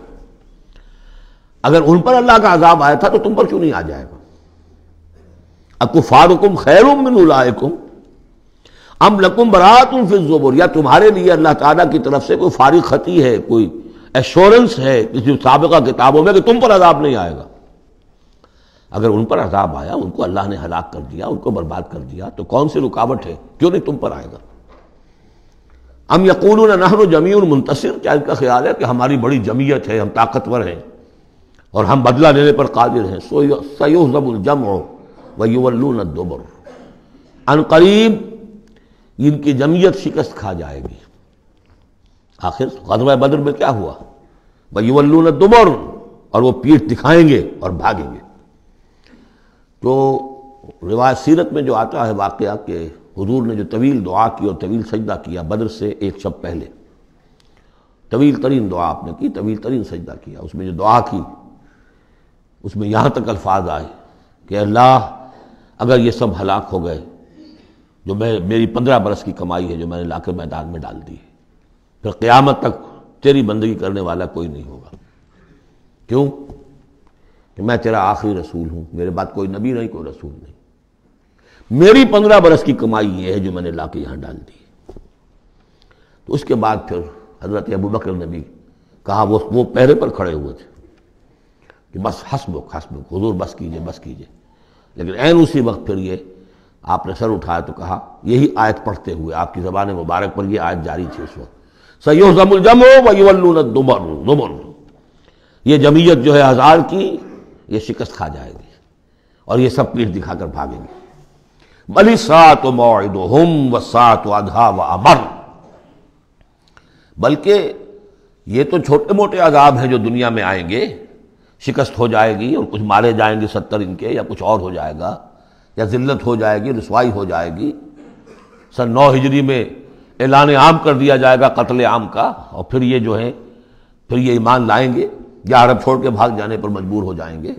Speaker 1: अगर उन पर अल्लाह का अजाब आया था तो तुम पर क्यों नहीं आ जाएगा? अकुफार हुकुम खैरुमलायकुम अम लकुम बरातुम फिजुबर या तुम्हारे लिए अल्लाह ताला की तरफ़ से कोई फारिग खती है, कोई एश्योरेंस है किसी सबका किताबों में कि तुम पर अजाब नहीं आएगा। अगर उन पर अजाब आया, उनको अल्लाह ने हलाक कर दिया, उनको बर्बाद कर दिया तो कौन सी रुकावट है? क्यों नहीं तुम पर आएगा? हम यकूल नहर ज़मीन मुंतसर। क्या इनका ख्याल है कि हमारी बड़ी जमीयत है, हम ताकतवर हैं और हम बदला लेने पर कादिर हैं। सो सयोजबुलजम व युवल्लून दोबर अनकरीब इनकी जमीयत शिकस्त खा जाएगी। आखिर गजब बद्र में क्या हुआ? वल्लू ने दुबर और वो पीठ दिखाएँगे और भागेंगे। तो रिवायत सीरत में जो आता है वाक़ के, हुजूर ने जो तवील दुआ की और तवील सजदा किया बद्र से एक शब पहले। तवील तरीन दुआ आपने की, तवील तरीन सजदा किया। उसमें जो दुआ की, उसमें यहाँ तक अल्फाज आए कि अल्लाह, अगर ये सब हलाक हो गए जो मैं, मेरी पंद्रह बरस की कमाई है जो मैंने लाकर मैदान में डाल दी है। फिर क़्यामत तक तेरी बंदगी करने वाला कोई नहीं होगा। क्यों? कि मैं तेरा आखिरी रसूल हूँ। मेरे बाद कोई नबी नहीं, कोई रसूल नहीं। मेरी पंद्रह बरस की कमाई ये है जो मैंने ला के यहाँ डाल दी तो उसके बाद फिर हज़रत अबू बकर नबी कहा, वो वो पहरे पर खड़े हुए थे कि बस हसबुक हसबुक, हजूर बस कीजिए बस कीजिए। लेकिन एन उसी वक्त फिर ये आपने सर उठाया तो कहा, यही आयत पढ़ते हुए, आपकी जबान मुबारक पर यह आयत जारी थी उस वक्त। सयो जमुलजमो वल्लून दुबर ये जमीयत जो है हज़ार की, ये शिकस्त खा जाएगी और ये सब पीठ दिखाकर भागेंगे। बली सात मोम व सात अधा व अमर। बल्कि ये तो छोटे मोटे अजाब हैं जो दुनिया में आएँगे, शिकस्त हो जाएगी और कुछ मारे जाएँगे सत्तर इनके या कुछ और हो जाएगा। या जिल्लत हो जाएगी, रसवाई हो जाएगी। सन नौ हिजरी में ऐलान आम कर दिया जाएगा कत्ल आम का, और फिर ये जो है, फिर ये ईमान लाएँगे, या अरब छोड़ के भाग जाने पर मजबूर हो जाएँगे।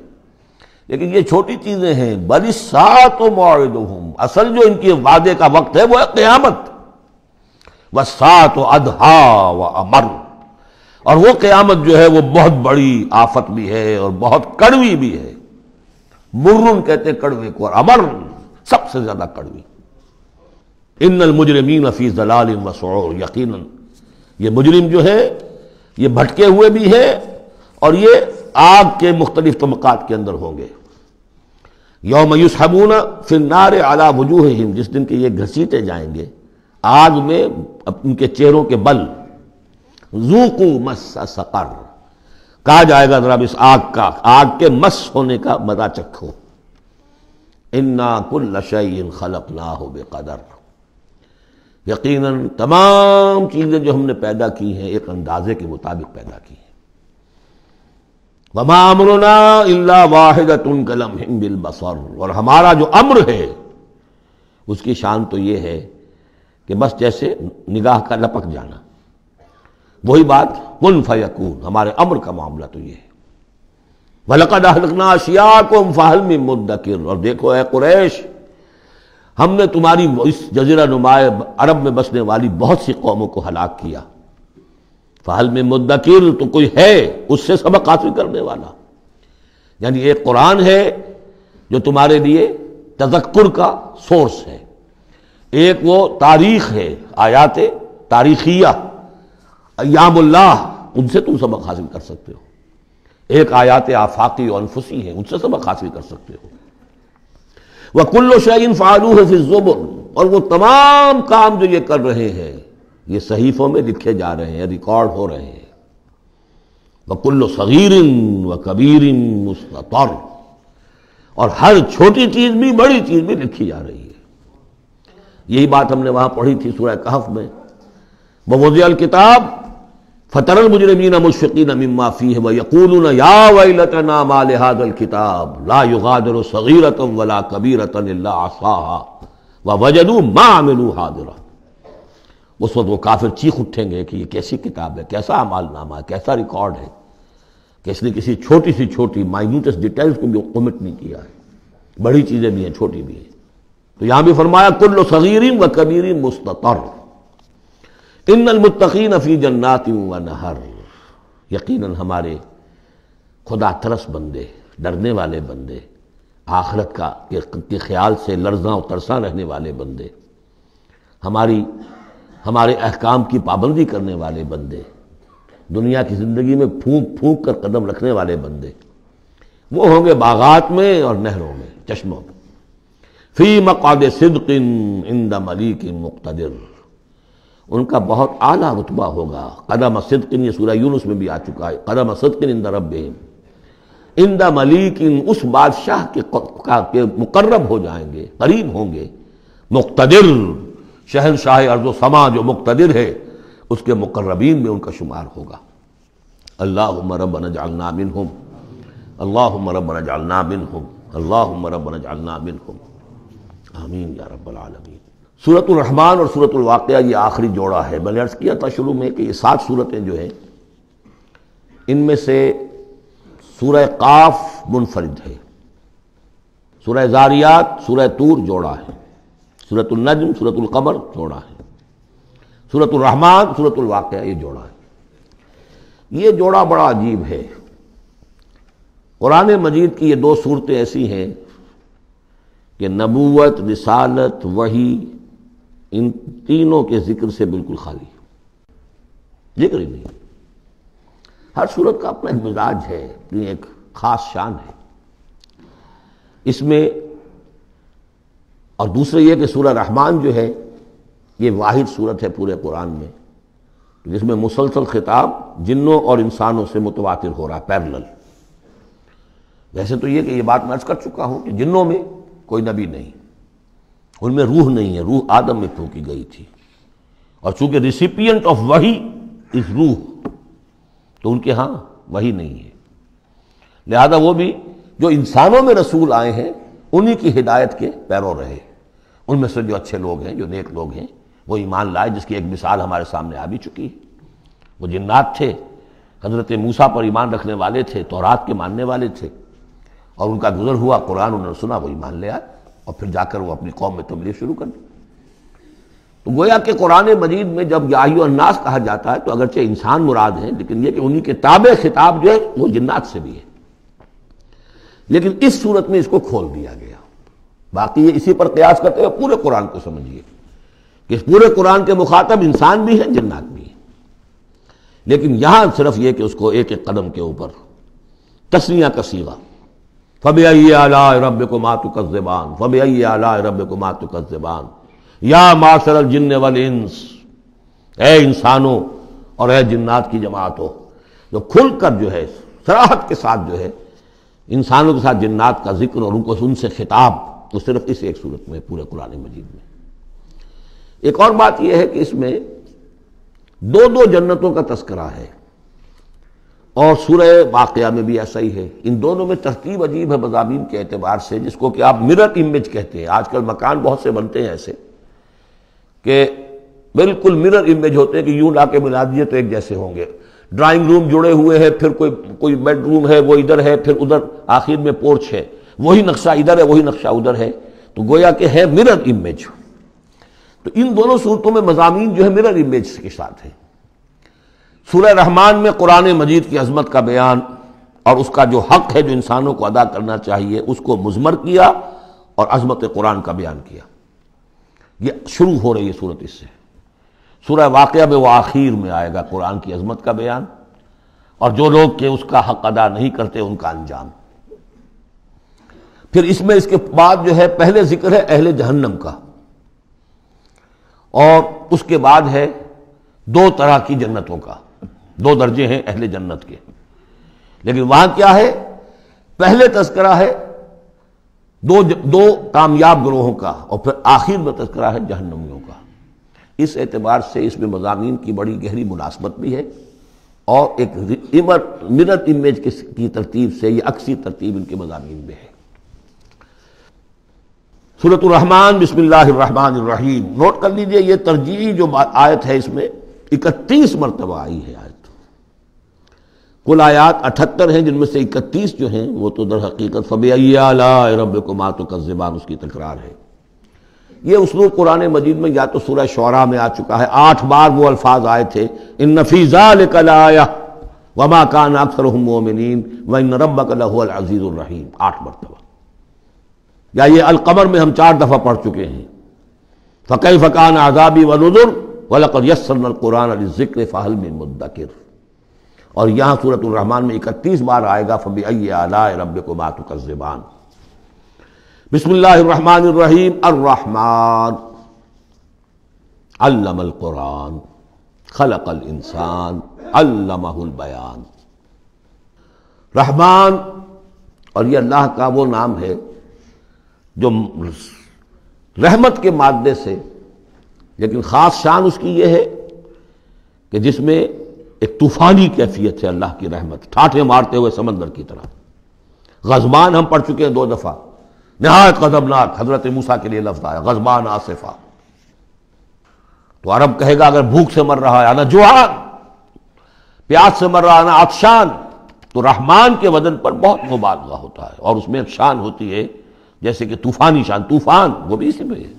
Speaker 1: लेकिन ये छोटी चीज़ें हैं बड़ी सात मोदम असल जो इनके वादे का वक्त है, वो है क्यामत। वह सात अदहा व अमर। और वो क्यामत जो है, वो बहुत बड़ी आफत भी है और बहुत कड़वी भी है। मुर्रुन कहते कड़वे को, और अमर सबसे ज़्यादा कड़वी। इन मुजरमीन नफीस दलाल वसौर यकीन ये मुजरिम जो है, ये भटके हुए भी है, और ये आग के मुख्तलिफ़ तबक़ात के अंदर होंगे। यौम युसहबूना फिर नारे आला वजूह हिम जिस दिन के ये घसीटे जाएँगे, आग में उनके चेहरों के बल। जूकू मस सकर। कहा जाएगा जरा इस आग का, आग के मस होने का मज़ा चखो। इन्ना कुल लशइन खलक ना हो बेकदर। यकीनन तमाम चीज़ें जो हमने पैदा की हैं, एक अंदाजे के मुताबिक पैदा की हैं। अमरना इल्ला वाहिद कलम हिम बिल बसर। और हमारा जो अम्र है, उसकी शान तो ये है कि बस जैसे निगाह का लपक जाना। वही बात, कुन फयकून? हमारे अम्र का मामला तो ये है। वलकद हलकना अशिया को फ़ाहल में मुद्दकिर। और देखो है कुरैश, हमने तुम्हारी इस जजीरा नुमाए अरब में बसने वाली बहुत सी कौमों को हलाक किया। फ़ाहल में मुद्दकिर तो कोई है, उससे सबक हासिल करने वाला। यानी एक कुरान है जो तुम्हारे लिए तजक्कुर का सोर्स है। एक वो तारीख है, आयात तारीखिया। अयामुल्लाह उनसे तुम सबक हासिल कर सकते हो। एक आयात आफाकी और अनफुसी है, उनसे सबक हासिल कर सकते हो। वह कुल्लो शाइन फालू है फिजुबर और वो तमाम काम जो ये कर रहे हैं, ये सहीफों में लिखे जा रहे हैं, रिकॉर्ड हो रहे हैं। वह कुल्लो सगीरिन व कबीरिन मुस्तर और हर छोटी चीज़ भी, बड़ी चीज़ भी लिखी जा रही है। यही बात हमने वहाँ पढ़ी थी सूर्य कहफ में। बवोजियल किताब फतरल मुजरमीन मुशफ़ीन मम्माफ़ी है वह यकूल या वैलतना माल हादल किताब ला युगादर सगीरतम वला कबीरतन आसाहा व वजदू मामिलू हादरा उस वक्त वो काफिर चीख उठेंगे कि ये कैसी किताब है कैसा अमाल नामा है कैसा रिकॉर्ड है कि इसने किसी छोटी सी छोटी माइन्यूटेस्ट डिटेल्स को भी कमिट नहीं किया है बड़ी चीज़ें भी हैं छोटी भी हैं तो यहाँ भी फरमाया कुल्लो सगीरीन व कबीरीन मुस्तर इन मुतकीन फ़ी जन्नात व नहर। यकीन हमारे खुदा तरस बंदे डरने वाले बंदे आखरत का के, के ख्याल से लर्जा और तरसा रहने वाले बंदे हमारी हमारे अहकाम की पाबंदी करने वाले बंदे दुनिया की ज़िंदगी में फूंक फूंक कर कदम रखने वाले बंदे वो होंगे बागात में और नहरों में चश्मों में। फ़ी मकाद सिद्किन इंद मलिक मुख्तर उनका बहुत आला रुतबा होगा। कदम सिद्किन ये सूर्य यूनुस में भी आ चुका है। कदम सिद्किन इंद रब इंदा मलिकिन उस बादशाह के, के मुकर्रब हो जाएँगे करीब होंगे। मुख्तर शहनशाह अर्जो समा जो मुख्तर है उसके मुकर्रबीन में उनका शुमार होगा। अल्लाह रबन जालना बिन हम अल्लाह रबन जालना बिन हम अल्लाह रबन जल्ला मिनकुम आमीन या रब्बल आलमीन। सूरतुल रहमान और सूरतुल वाक़या ये आखिरी जोड़ा है। मैंने अर्ज़ किया था शुरू में कि ये सात सूरतें जो हैं, इनमें से सूरह काफ मुनफरद है। सूरह जारियात, सूरह तूर जोड़ा है। सूरतुल नजम, सूरतुल कमर जोड़ा है। सूरतुल रहमान, सूरतुल वाक़या ये जोड़ा है। ये जोड़ा बड़ा अजीब है। कुरान मजीद की ये दो सूरतें ऐसी हैं कि नबूवत, रिसालत, वही इन तीनों के ज़िक्र से बिल्कुल खाली। ज़िक्र ही नहीं। हर सूरत का अपना एक मिजाज है, अपनी एक खास शान है। इसमें और दूसरे ये कि सूरह रहमान जो है, ये वाहिद सूरत है पूरे कुरान में, जिसमें मुसलसल खिताब जिन्नों और इंसानों से मुतवातिर हो रहा है पैरल वैसे तो ये कि ये बात मैं अर्ज़ कर चुका हूँ कि जिन्नों में कोई नबी नहीं। उनमें रूह नहीं है, रूह आदम में फूकी गई थी। और चूँकि रिसिपियंट ऑफ़ वही इस रूह तो उनके यहाँ वही नहीं है। लिहाजा वो भी जो इंसानों में रसूल आए हैं, उन्हीं की हिदायत के पैरों रहे। उनमें से जो अच्छे लोग हैं, जो नेक लोग हैं, वो ईमान लाए, जिसकी एक मिसाल हमारे सामने आ भी चुकी है। वो जिन्नात थे, हज़रत मूसा पर ईमान रखने वाले थे, तोरात के मानने वाले थे, और उनका गुजर हुआ, कुरान उन्होंने सुना, वो ईमान ले आए। और फिर जाकर वो अपनी कौम में तबलीग शुरू कर दी। तो गोया के कुरान मजीद में जब और कहा जाता है तो अगरचे इंसान मुराद हैं, लेकिन यह कि उन्हीं के ताबे खिताब जो है, वो जिन्नात से भी है। लेकिन इस सूरत में इसको खोल दिया गया। बाकी ये इसी पर कयास करते हुए पूरे कुरान को समझिए। कि पूरे कुरान के मुखातब इंसान भी है, जिन्नात भी है। लेकिन यहाँ सिर्फ़ यह कि उसको एक एक कदम के ऊपर तस्निया का सीगा। फब आला रब को मातु कज़बान फब आला रब को मातु कज़बान या माशरल जिन्न वल इंस ए इंसानों और ए जिन्नात की जमात हो जो खुलकर जो है सराहत के साथ जो है इंसानों के साथ जिन्नात का ज़िक्र और उनको उनसे खिताब वो सिर्फ़ इस एक सूरत में पूरे कुरान मजीद में एक और बात यह है कि इसमें दो दो जन्नतों का तस्करा है और सूरह वाकया में भी ऐसा ही है। इन दोनों में तरतीब अजीब है मजामी के एतबार से, जिसको कि आप मिरर इमेज कहते हैं। आजकल मकान बहुत से बनते हैं ऐसे कि बिल्कुल मिरर इमेज होते हैं कि यूँ ला के मिला दिए तो एक जैसे होंगे। ड्राइंग रूम जुड़े हुए हैं, फिर कोई कोई बेडरूम है, वो इधर है, फिर उधर आखिर में पोर्च है। वही नक्शा इधर है, वही नक्शा उधर है। तो गोया के है मिरर इमेज। तो इन दोनों सूरतों में मजामी जो है मिरर इमेज के साथ है। सूर्य रहमान में कुरान मजीद की अजमत का बयान और उसका जो हक है जो इंसानों को अदा करना चाहिए, उसको मुजमर किया और अजमत कुरान का बयान किया। यह शुरू हो रही है सूरत इससे। सूर्य वाक़ में वह आखिर में आएगा कुरान की अजमत का बयान और जो लोग के उसका हक अदा नहीं करते उनका अंजाम। फिर इसमें इसके बाद जो है पहले ज़िक्र है अहले जहन्नम का और उसके बाद है दो तरह की जन्नतों का। दो दर्जे हैं अहले जन्नत के। लेकिन वहाँ क्या है? पहले तस्करा है, दो दो कामयाब ग्रोहों का, और फिर आखिर में तस्करा है जहन्नमियों का। इस एतबार से इसमें मजामी की बड़ी गहरी मुनासबत भी है, और एक इमर, मिरर इमेज की तरतीब से यह अक्सी तरतीब इनके मजामी में है। सूरतरहमान बिस्मिल्लाहिर्रहमानिर्रहीम। नोट कर लीजिए, ये तरजीह जो आयत है इसमें, इकतीस मरतबा आई है आयत। कुल आयात अठहत्तर हैं, जिनमें से इकतीस जो हैं, वो तो दर हकीकत फ़ब रब को मातो का ज़बान उसकी तकरार है। ये उसलूब कुरान मजीद में या तो सूरह शरा में आ चुका है। आठ बार वो अल्फाज आए थे इन नफीज़ा कलाया वमा कान अक्सर मोमिन व इन रब अजीज़ुलरहीम आठ मरतबा। या ये अलकमर में हम चार दफ़ा पढ़ चुके हैं। फ़कई फ़कान आज़ाबी वलकर यसर कुरान ज़िक्र फ़ाहल में मुद्दकिर। और यहाँ सूरत रहमान में इकतीस बार आएगा फ़बी आला रब को मातु का ज़बान बिस्मिल्लाहिर्रहमानिर्रहीम। अर्रहमान। अल्लमल कुरान। खलकल इंसान। अल्लमहुल बयान। रहमान, और ये अल्लाह का वो नाम है, जो रहमत के मादे से, लेकिन ख़ास शान उसकी यह है कि जिसमें एक तूफानी कैफियत है अल्लाह की रहमत। ठाठे मारते हुए समंदर की तरह। गजबान हम पढ़ चुके हैं दो दफ़ा। नहायत कदमनाक हज़रत मूसा के लिए लफ्ज आया, गजबान आसिफा। तो अरब कहेगा, अगर भूख से मर रहा है ना जुहान। प्यास से मर रहा है ना आतशान तो रहमान के वज़न पर बहुत मुबादला होता है। और उसमें शान होती है, जैसे कि तूफानी शान, तूफ़ान, वो भी इसी में है।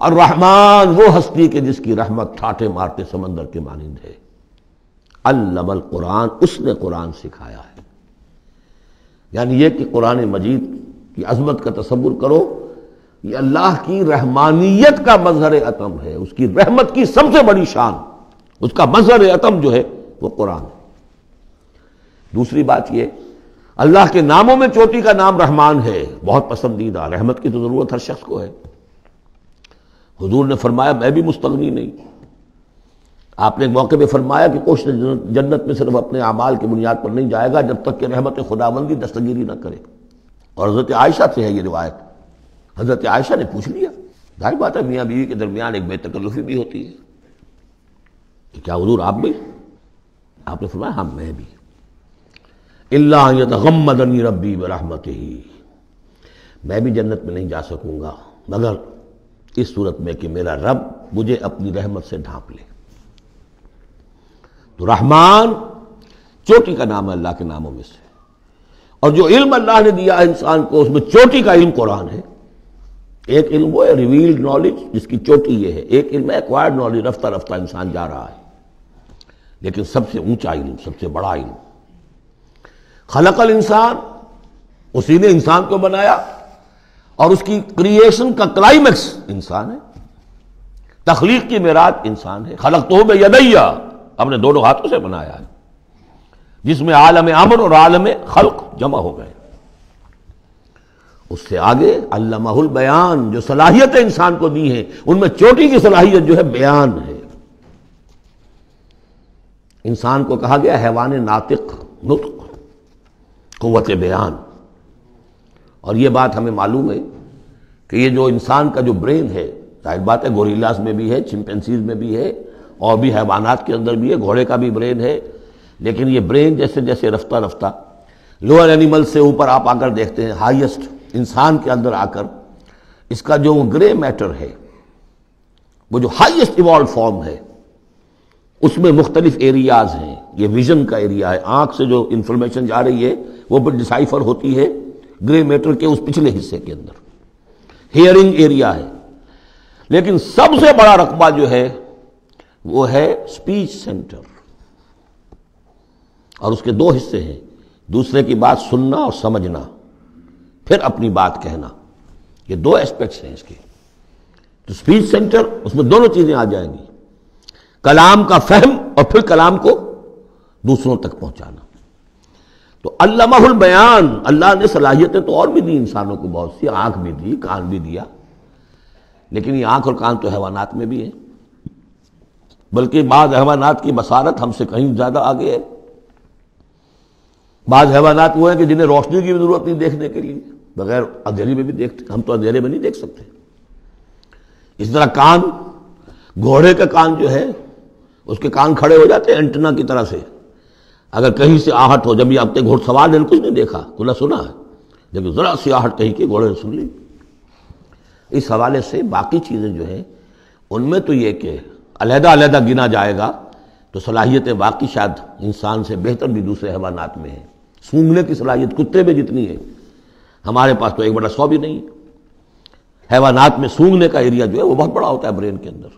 Speaker 1: और रहमान वो हस्ती के जिसकी रहमत ठाटे मारते समंदर के मानंद है। अल्लमल कुरान, उसने कुरान सिखाया है। यानी यह कि कुरान मजीद की अजमत का तस्वुर करो, ये अल्लाह की रहमानियत का मजहर अतम है। उसकी रहमत की सबसे बड़ी शान, उसका मजहर अतम जो है, वो कुरान है। दूसरी बात यह अल्लाह के नामों में चोटी का नाम रहमान है। बहुत पसंदीदा, रहमत की तो ज़रूरत हर शख्स को है। हुजूर ने फरमाया, मैं भी मुस्तगनी नहीं आपने एक मौके पर फरमाया कि कुछ जन्नत में सिर्फ़ अपने अमाल की बुनियाद पर नहीं जाएगा, जब तक कि रहमत खुदाबंदी दस्तगिरी ना करे। और हज़रत आयशा से है ये रिवायत। हज़रत आयशा ने पूछ लिया, ज़ाहिर बात है, मियाँ बीवी के दरमियान एक बेतकल्लुफी भी होती है। कि क्या हजूर, आप भी? आपने फरमाया हाँ मैं भी। गमदनी रबी रहमत ही मैं भी जन्नत में नहीं जा सकूँगा, मगर इस सूरत में कि मेरा रब मुझे अपनी रहमत से ढांप ले। तो रहमान, चोटी का नाम है अल्लाह के नामों में से। और जो इल्म अल्लाह ने दिया इंसान को, उसमें चोटी का इल्म कुरान है। एक इल्म वो है रिवील्ड नॉलेज जिसकी चोटी ये है। एक इल्म एक्वायर्ड नॉलेज रफ्ता रफ्ता इंसान जा रहा है। लेकिन सबसे ऊँचा इल्म, सबसे बड़ा इल्म। खलकल इंसान, उसी ने इंसान को बनाया। और उसकी क्रिएशन का क्लाइमेक्स इंसान है। तखलीक की मेराज इंसान है। खलक तो मैं यदैया अपने दोनों हाथों से बनाया है। जिसमें आलम अमर और आलम खल्क जमा हो गए। उससे आगे अल्लाहुल बयान, जो सलाहियतें इंसान को दी है, उनमें चोटी की सलाहियत जो है बयान है। इंसान को कहा गया हैवान नातिक नुतक कुत बयान और ये बात हमें मालूम है कि ये जो इंसान का जो ब्रेन है, ज़ाहिर बात है, गोरिल्लास में भी है, चिंपेंसीज में भी है, और भी हैवानात के अंदर भी है, घोड़े का भी ब्रेन है, लेकिन ये ब्रेन जैसे जैसे रफ्ता रफ्ता लोअर एनिमल से ऊपर आप आकर देखते हैं हाईएस्ट इंसान के अंदर आकर, इसका जो ग्रे मैटर है, वो जो हाईएस्ट इवॉल्व फॉर्म है, उसमें मुख्तलिफ़ एरियाज़ हैं। ये विजन का एरिया है। आँख से जो इंफॉर्मेशन जा रही है, वो फिर डिसाइफर होती है। ग्रे मैटर के उस पिछले हिस्से के अंदर। हियरिंग एरिया है। लेकिन सबसे बड़ा रकबा जो है, वो है स्पीच सेंटर और उसके दो हिस्से हैं। दूसरे की बात सुनना और समझना। फिर अपनी बात कहना। ये दो एस्पेक्ट्स हैं इसके। तो स्पीच सेंटर उसमें दोनों चीज़ें आ जाएँगी। कलाम का फहम और फिर कलाम को दूसरों तक पहुंचाना। तो अल्लाहुल बयान, अल्लाह ने सलाहियतें तो और भी दी इंसानों को बहुत सी, आँख भी दी, कान भी दिया। लेकिन ये आँख और कान तो हैवानात में भी है। बल्कि बाद हैवानात की बसारत हमसे कहीं ज़्यादा आगे है। बाद हैवानात वो हैं कि जिन्हें रोशनी की भी ज़रूरत नहीं देखने के लिए, बगैर अंधेरे में भी देखते, हम तो अंधेरे में नहीं देख सकते। इस तरह कान, घोड़े का कान जो है, उसके कान खड़े हो जाते हैं एंटना की तरह से। अगर कहीं से आहट हो, जब ये आपने घोड़सवार ने कुछ नहीं देखा खुला सुना है। जब जरा सी आहट कहीं की, घोड़े ने सुन ली। इस हवाले से बाकी चीज़ें जो हैं, उनमें तो ये कि अलहदा अलहदा गिना जाएगा तो सलाहियतें बाकी शायद इंसान से बेहतर भी दूसरे हैवानात में है। सूंघने की सलाहियत कुत्ते में जितनी है, हमारे पास तो एक बड़ा सौ भी नहीं है। हैवानात में सूंघने का एरिया जो है, वो बहुत बड़ा होता है ब्रेन के अंदर।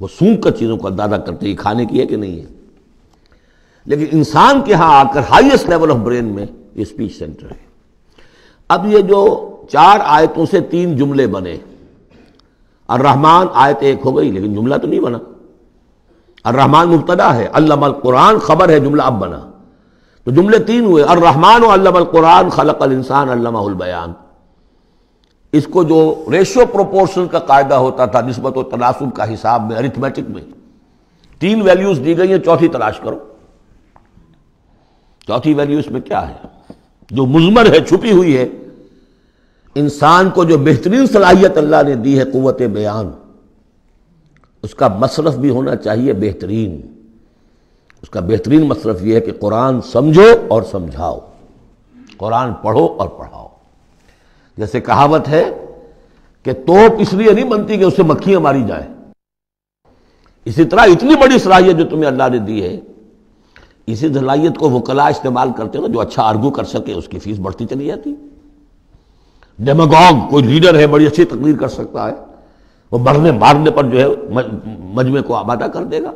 Speaker 1: वो सूंघ कर चीज़ों को अंदाज़ा करते हैं खाने की है कि नहीं है। लेकिन इंसान के यहाँ आकर हाईएस्ट लेवल ऑफ़ ब्रेन में ये स्पीच सेंटर है। अब ये जो चार आयतों से तीन जुमले बने और रहमान आयत एक हो गई, लेकिन जुमला तो नहीं बना। और रहमान मुबतदा है अल्लाह कुरान खबर है, जुमला अब बना। तो जुमले तीन हुए और रहमान अल्लाह कुरान खलक अल इंसान अल्लाह बयान। इसको जो रेशियो प्रोपोर्शन का कायदा होता था, नस्बत तनासब का हिसाब में अरिथमेटिक में, तीन वैल्यूज़ दी गई हैं, चौथी तलाश करो। चौथी वैल्यू इसमें क्या है? जो मुजमर है, छुपी हुई है। इंसान को जो बेहतरीन सलाहियत अल्लाह ने दी है कुत बयान, उसका मसरफ भी होना चाहिए बेहतरीन। उसका बेहतरीन मसरफ यह है कि कुरान समझो और समझाओ। कुरान पढ़ो और पढ़ाओ। जैसे कहावत है कि तोप इसलिए नहीं बनती कि उससे मक्खियाँ मारी जाए। इसी तरह इतनी बड़ी सलाहियत जो तुम्हें अल्लाह ने दी है इसी सलाहियत को वो कला इस्तेमाल करते हो जो अच्छा आर्गू कर सके, उसकी फ़ीस बढ़ती चली जाती। डेमागॉग, कोई लीडर है, बड़ी अच्छी तकरीर कर सकता है। वो मरने, मारने पर जो है मजमे को आबादा कर देगा।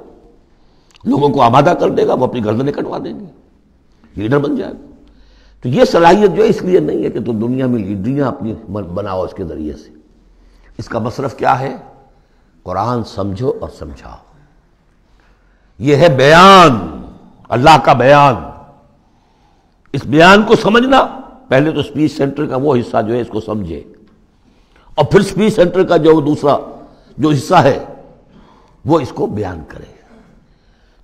Speaker 1: लोगों को आबादा कर देगा, वो अपनी गर्दनें कटवा देंगे। लीडर बन जाएगा। तो ये सलाहियत जो है, इसलिए नहीं है कि तुम तो दुनिया में लीडरियाँ अपनी बनाओ इसके ज़रिए से। इसका मसरफ क्या है? कुरान समझो और समझाओ। यह है बयान। अल्लाह का बयान। इस बयान को समझना, पहले तो स्पीच सेंटर का वो हिस्सा जो है इसको समझे। और फिर स्पीच सेंटर का जो दूसरा, जो हिस्सा है, वो इसको बयान करे।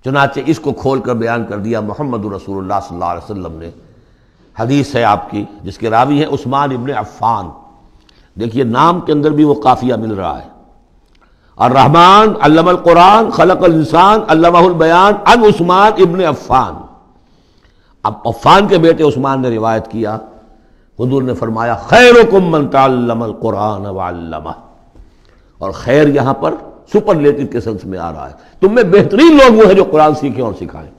Speaker 1: चुनाचे इसको खोल कर बयान कर दिया मोहम्मद रसूलुल्लाह वसल्लम ने। हदीस है आपकी, जिसके रावी है उस्मान इबन अफ़ान। देखिए, नाम के अंदर भी वो काफिया मिल रहा है। और रहमान अल्लाम कुरान खलक इंसान अल्लाबयान अन उस्मान इबन अफ़ान अब अफ़ान के बेटे उस्मान ने रिवायत किया हजूर ने फरमाया खैर कुरान वालमा और खैर यहाँ पर सुपरलेटिव के सेंस में आ रहा है तुम में बेहतरीन लोग वो है जो कुरान सीखें और सिखाएँ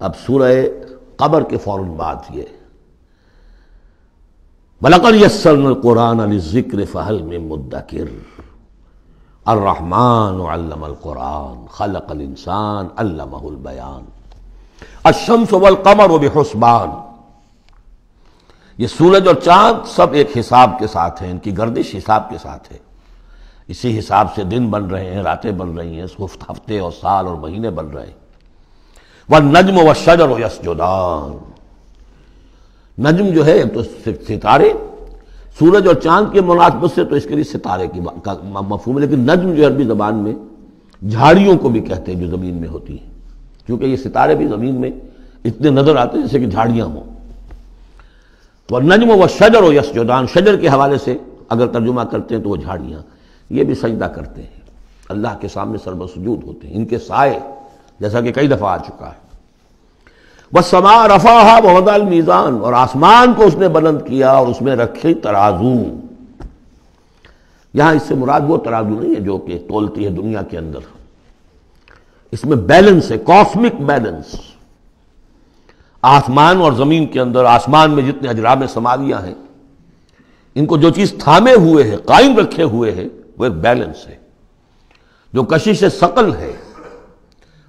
Speaker 1: अब सूरह कबर के फ़ौरन बाद ये बलकर यसर कुरान अली ज़िक्र फ़हल में मुद्दकिर अर्रहमान कुरान खलक इंसान अल्लामबयान अशम्स वल कमर व बेहसबान ये सूरज और चाँद सब एक हिसाब के साथ हैं, इनकी गर्दिश हिसाब के साथ है। इसी हिसाब से दिन बन रहे हैं, रातें बन रही हैं हफ़्ते और साल और महीने बन रहे हैं। वह नज्म व शजर व यसजुदान। नजम जो है तो सितारे सूरज और चाँद के मुनासबत से तो इसके लिए सितारे की मफहूम है। लेकिन नज्म जो अरबी जबान में, झाड़ियों को भी कहते हैं जो ज़मीन में होती है। क्योंकि ये सितारे भी ज़मीन में इतने नज़र आते हैं जैसे कि झाड़ियाँ हों। वह नज्म व शजर व यसजुदान, शजर के हवाले से अगर तर्जुमा करते हैं तो वो झाड़ियाँ, ये भी सजदा करते हैं। अल्लाह के सामने सरबसजूद होते हैं। इनके साए, जैसा कि कई दफ़ा आ चुका है। वह समा रफा वहदल मीज़ान, और आसमान को उसने बुलंद किया और उसमें रखे तराजू। यहाँ इससे मुराद वो तराजू नहीं है जो कि तोलती है दुनिया के अंदर। इसमें बैलेंस है कॉस्मिक बैलेंस आसमान और ज़मीन के अंदर, आसमान में जितने अजराब समावियाँ हैं, इनको जो चीज़ थामे हुए है, कायम रखे हुए है, वो एक बैलेंस है। जो कशिश सकल है,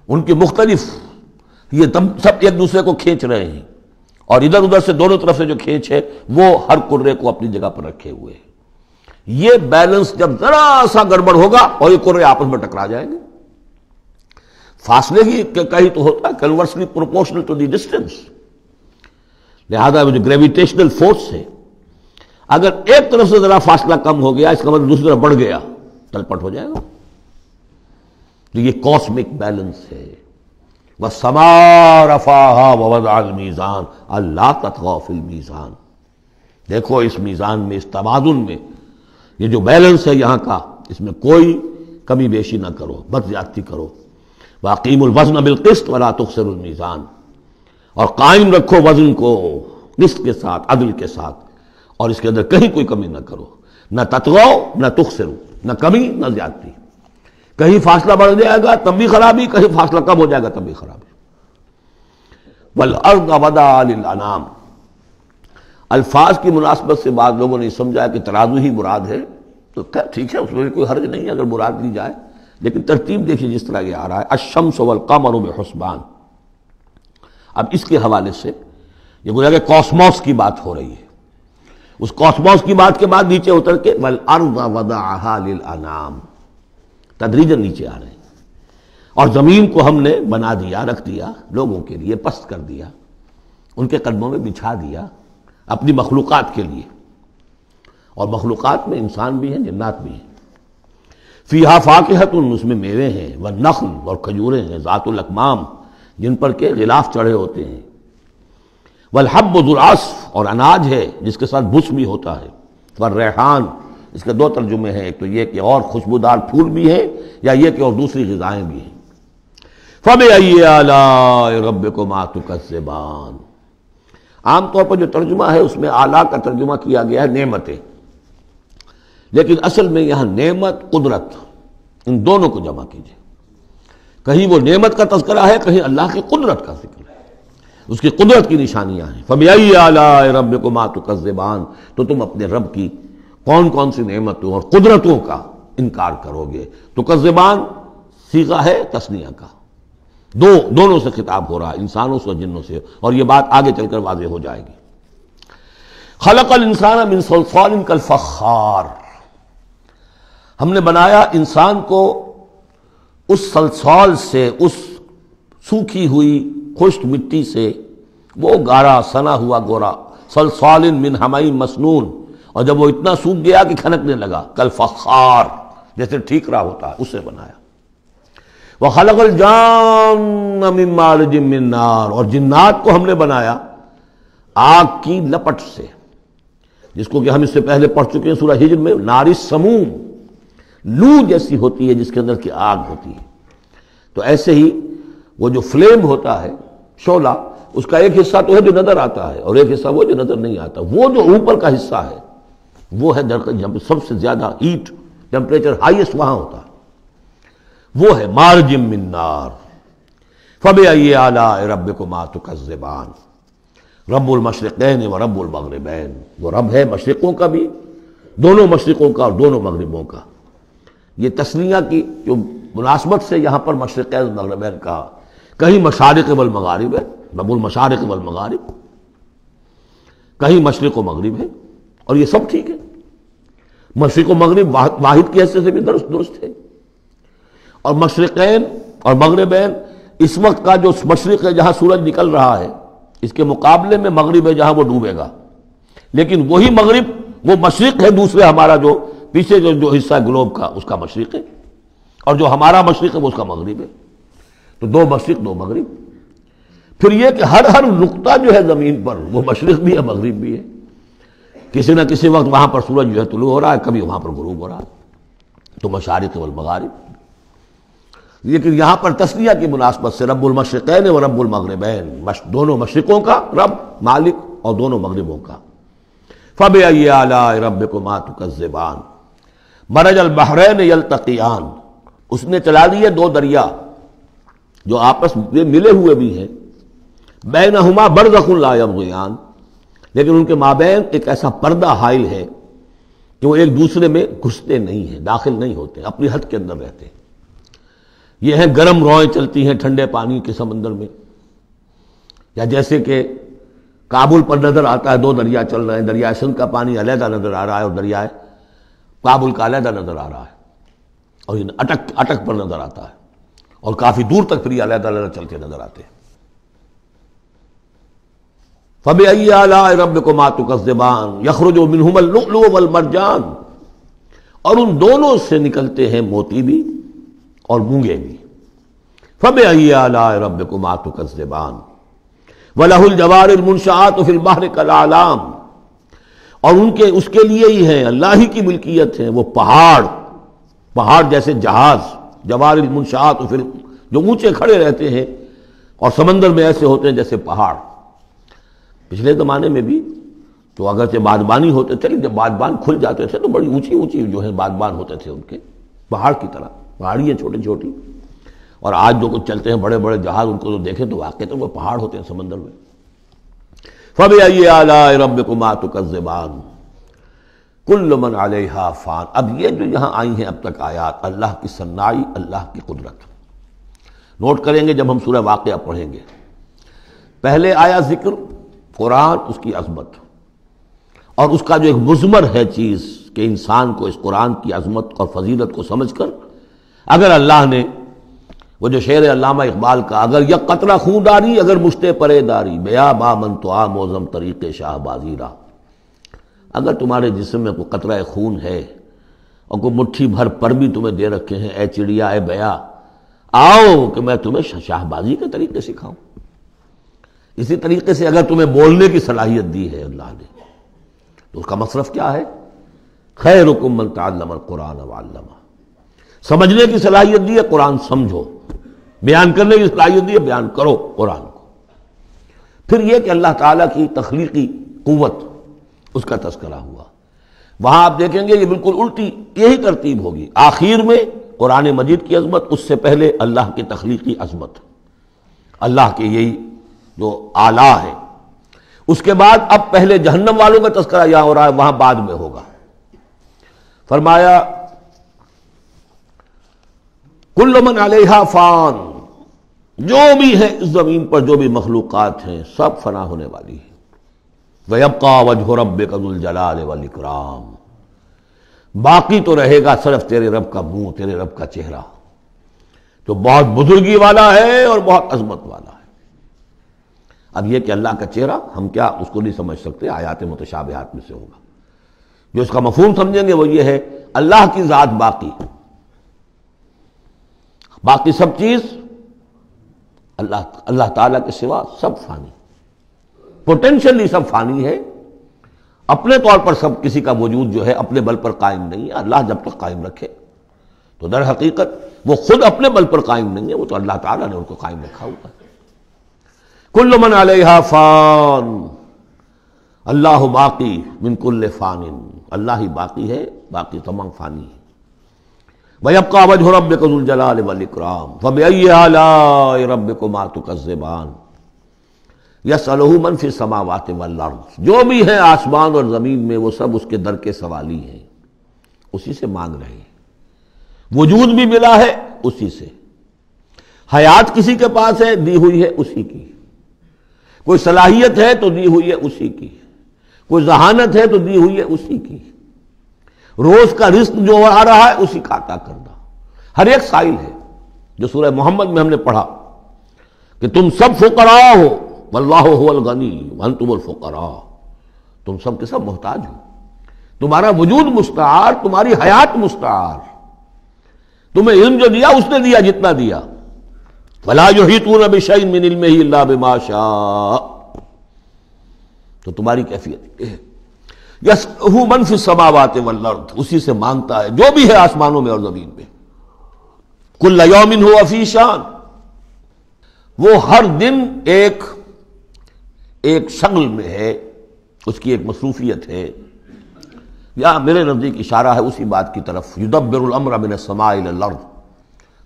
Speaker 1: उनकी मुख्तलिफ़ ये तब सब एक दूसरे को खींच रहे हैं। और इधर उधर से दोनों तरफ़ से जो खींच है, वो हर कुर्रे को अपनी जगह पर रखे हुए हैं। ये बैलेंस जब जरा सा गड़बड़ होगा, और ये कुर्रे आपस में टकरा जाएँगे। फासले ही कहीं तो होता है conversely proportional to the distance लिहाजा जो ग्रेविटेशनल फोर्स है, अगर एक तरफ़ से जरा फासला कम हो गया, इसका मतलब दूसरी तरफ़ बढ़ गया, तलपट हो जाएगा। तो ये कॉस्मिक बैलेंस है। वह समारफा ववद मीज़ान, अल्लाह तथवाफिल मीज़ान। देखो इस मीज़ान में, इस तबादुल में, ये जो बैलेंस है यहाँ का, इसमें कोई कमी बेशी ना करो बद ज्यादती करो। वाकीम वज़न बिलकिस्त वला तुखसरमीज़ान और कायम रखो वज़न को किस्त के साथ, अदल के साथ, और इसके अंदर कहीं कोई कमी ना करो। न तत्वाओ न तुखसरू, न कमी, न ज्यादती। कहीं फासला बढ़ जाएगा, तब भी खराबी, कहीं फासला कम हो जाएगा, तब भी खराबी। बल अर्द अबदाम अल्फाज की मुनासबत से बाद लोगों ने समझा कि तराजू ही मुराद है। तो क्या ठीक है, उसमें कोई हर्ज नहीं है, अगर मुराद ली जाए। लेकिन तरतीब देखिए जिस तरह ये आ रहा है। अशम सवल कमर हसबान अब इसके हवाले से ये गोया कि कॉस्मोस की बात हो रही है। उस कॉस्मोस की बात के बाद नीचे उतर के, वल अर्द वदाम तदरीजन नीचे आ रहे हैं। और ज़मीन को हमने बना दिया, रख दिया, लोगों के लिए पस्त कर दिया, उनके कदमों में बिछा दिया, अपनी मखलूक़ात के लिए। और मखलूक़ात में इंसान भी हैं, जन्नात भी हैं। फ़ीहा फ़ाकहतुन, उसमें मेवे हैं, व नखल और खजूरें हैं ज़ातुलकमाम जिन पर के गिलाफ चढ़े होते हैं। वल हब्बुलआस और अनाज है, जिसके साथ बुस भी होता है। व रेहान इसके दो तर्जुमे हैं, एक तो ये कि और खुशबूदार फूल भी है, या ये कि और दूसरी गजाएँ भी हैं। फब रब को मातुकबान आमतौर पर जो तर्जुमा है, उसमें आला का तर्जुमा किया गया है नेमतें। लेकिन असल में यहाँ नेमत कुदरत, इन दोनों को जमा कीजिए। कहीं वो नेमत का तस्करा है, कहीं अल्लाह की कुदरत का ज़िक्र है। उसकी कुदरत की निशानियाँ हैं। फबियाई आला रब को मातु कज़बान तो तुम अपने रब की कौन कौन सी नेमतों और कुदरतों का इनकार करोगे? तो कज़बान सीखा है, तस्निया का। दो, दोनों से खिताब हो रहा है, इंसानों से जिन्नों से। और यह बात आगे चलकर वाजे हो जाएगी। खलकल इंसान मिन कल फ़खार हमने बनाया इंसान को उस सलसाल से, उस सूखी हुई, खुश्क मिट्टी से, वो गारा, सना हुआ गोरा, सलसालिन मिन हमाई मसनून। और जब वो इतना सूख गया कि खनकने लगा, कल फखार जैसे ठीक रहा होता है उससे बनाया। वह खलकल जान मिन्नार और जिन्नात को हमने बनाया आग की लपट से, जिसको कि हम इससे पहले पढ़ चुके हैं सूरह हिजर में, नारी समूम लू जैसी होती है, जिसके अंदर की आग होती है। तो ऐसे ही वो जो फ्लेम होता है, शोला, उसका एक हिस्सा तो है जो नज़र आता है, और एक हिस्सा वो जो नज़र नहीं आता। वो जो ऊपर का हिस्सा है वो है दरकत सबसे ज़्यादा हीट टेम्परेचर हाईएस्ट वहाँ होता है। वो है मारजिम मिन्नार फबे आइए आला रब को मातु कज़बान रब्बुल मशरक़ैन व रब्बुल मगरबैन। वो रब है मशरक़ों का भी, दोनों मशरक़ों का और दोनों मगरबों का। ये तस्निया की जो मुनासबत से यहाँ पर मशरक़ मगरबैन कहा कहीं मशारक वल मगारिब है रबुल मशारक वल मगारब। कहीं मशरक व मगरब है। और ये सब ठीक है। मशरक मगरब वाहिद की हैसियत से भी दुरुस्त दुरुस्त है। और मशरक़ैन और मगरबैन, इस वक्त का जो मशरक है, जहाँ सूरज निकल रहा है, इसके मुकाबले में मगरब है जहाँ वो डूबेगा। लेकिन वही मगरब, वो मशरक है दूसरे हमारा जो, पीछे जो जो हिस्सा ग्लोब का, उसका मशरक है। और जो हमारा मशरक है, वो उसका मगरब है। तो दो मशरक, दो मगरब। फिर यह कि हर हर नुकता जो है ज़मीन पर, वो मशरक भी है, मगरब भी है। किसी ना किसी वक्त वहाँ पर सूरज जो है तुलू हो रहा है, कभी वहाँ पर गुरूब हो रहा है। तो मशारिक वल मगारिब। लेकिन यहाँ पर तस्लिया की मुनासबत से रब्बुल मशरक़ैन व रब्बुल मगरबैन दोनों मशरकों का, रब, मालिक और दोनों मगरबों का। फ़ब आला रब को मातु कज़बान मरज अल बहरैन यल तकियान उसने चला दिए दो दरिया, जो आपस में मिले हुए भी हैं। बैन हुमा बरदखुल्लायान लेकिन उनके माबैन एक ऐसा पर्दा हाइल है कि वो एक दूसरे में घुसते नहीं हैं, दाखिल नहीं होते, अपनी हद के अंदर रहते हैं। ये हैं गर्म रौएँ चलती हैं ठंडे पानी के समंदर में। या जैसे कि काबुल पर नज़र आता है, दो दरिया चल रहे हैं, दरिया सिंध का पानी अलहदा नज़र आ रहा है और दरिया काबुल का अलहदा नज़र आ रहा है। और इन अटक अटक पर नज़र आता है। और काफ़ी दूर तक फिर अलहदा अलहदा चलते नज़र आते हैं। फब रब को मातु कस्बान यखरुज मिनहुमल मरजान और उन दोनों से निकलते हैं मोती भी और मूँगे भी फब आला रब को मातु कस्बान वलाहुल जवार मुनशात फिल बाहर कलाम और उनके उसके लिए ही है अल्लाह ही की मिल्कियत है वो पहाड़ पहाड़ जैसे जहाज़ जवार मुनशात फिर जो ऊँचे खड़े रहते हैं और समंदर में ऐसे होते हैं जैसे पहाड़ पिछले जमाने में भी तो अगर से बादबानी होते थे, लेकिन जब बादबान खुल जाते थे तो बड़ी ऊँची ऊँची जो है बादबान होते थे उनके, पहाड़ की तरह पहाड़ी है छोटी छोटी और आज जो कुछ चलते हैं बड़े बड़े जहाज़, उनको तो देखें तो वाकई तो वो पहाड़ होते हैं समंदर में। फब आइए आला रब को मातु कज़बान कुल्ल मन आलिहा फान। अब ये जो यहाँ आई हैं, अब तक आयात, अल्लाह की सन्नाई, अल्लाह की कुदरत। नोट करेंगे जब हम सूर्य वाक़ पढ़ेंगे। पहले आया ज़िक्र कुरान उसकी अजमत। और उसका जो एक मुजमर है चीज़ कि इंसान को इस कुरान की अजमत और फजीलत को समझकर अगर अल्लाह ने वो जो शेर अल्लामा इकबाल का, अगर यह कतरा खून खूनदारी अगर मुश्ते परे परेदारी बया बा मन तो आ मौजम तरीके शाहबाजीरा अगर तुम्हारे जिसम में कोई कतरा खून है और कोई मुट्ठी भर पर भी तुम्हें दे रखे हैं ए चिड़िया ए बया, आओ कि मैं तुम्हें शाहबाजी के तरीके सिखाऊं। इसी तरीके से अगर तुम्हें बोलने की सलाहियत दी है अल्लाह ने तो उसका मसरफ क्या है? खैर हुकुम कुरान वालमा समझने की सलाहियत दी है, कुरान समझो। बयान करने की सलाहियत दी है, बयान करो कुरान को। फिर यह कि अल्लाह ताला की तख्लीकी कुत उसका तस्करा हुआ। वहाँ आप देखेंगे ये बिल्कुल उल्टी, यही तरतीब होगी। आखिर में कुरान मजीद की अजमत, उससे पहले अल्लाह की तख्लीकी अजमत। अल्लाह के यही जो आला है। उसके बाद अब पहले जहन्नम वालों का तस्करा यहाँ हो रहा है, वहाँ बाद में होगा। फरमाया, कुल्लमन अलहा फान जो भी है इस ज़मीन पर, जो भी मखलूक़ात हैं, सब फना होने वाली है। वयबका वजह रब कदुल जलाल वलिक्राम बाकी तो रहेगा सिर्फ़ तेरे रब का मुँह, तेरे रब का चेहरा। जो बहुत बुजुर्गी वाला है और बहुत अजमत वाला अब यह कि अल्लाह का चेहरा, हम क्या उसको नहीं समझ सकते? आयात मुतशाबहात में से होगा। जो उसका मफहूम समझेंगे वो ये है, अल्लाह की ज़ात बाकी। बाकी सब चीज़, अल्लाह अल्लाह ताला के सिवा सब फानी। पोटेंशियली सब फानी है। अपने तौर पर सब किसी का वजूद जो है, अपने बल पर कायम नहीं है। अल्लाह जब तक कायम रखे तो दर हकीकत वो खुद अपने बल पर कायम नहीं है, वो तो अल्लाह ताला ने उनको कायम रखा हुआ है। कुल्ल मन अलहा फान। अल्लाह बाकी मिनकुल्ल फानिन। अल्लाह ही बाकी है, बाकी तमाम फानी है। वयबका वजह रब कजुलजलाल वलिक्राम फब रब को मातु कज़बान यस अलहू फिर समावात वल्लर्द जो भी है आसमान और ज़मीन में, वो सब उसके दर के सवाली हैं। उसी से मांग रहे हैं। वजूद भी मिला है, उसी से। हयात किसी के पास है, दी हुई है, उसी की। कोई सलाहियत है तो दी हुई है उसी की। कोई जहानत है तो दी हुई है उसी की। रोज का रिस्क जो आ रहा है उसी का अता करना। हर एक साइल है, जो सूर्य मोहम्मद में हमने पढ़ा, कि तुम सब फुकरा हो। वल्लाह गनी वन तुम फुकरा तुम सब के सब मोहताज हो। तुम्हारा वजूद मुस्तार, तुम्हारी हयात मुस्तार। तुम्हें इल्म जो दिया, उसने दिया, जितना दिया। भला जो ही तू इल्म ही अल्लाह बिमाशा तो तुम्हारी कैफियत है। यस मनफ समावात वल्लर्द उसी से माँगता है, जो भी है आसमानों में और ज़मीन में। कुल योमिन हो अफीशान वो हर दिन एक एक शक्ल में है, उसकी एक मसरूफियत है। या मेरे नज़दीक इशारा है उसी बात की तरफ़ युदबिन मिन समार्द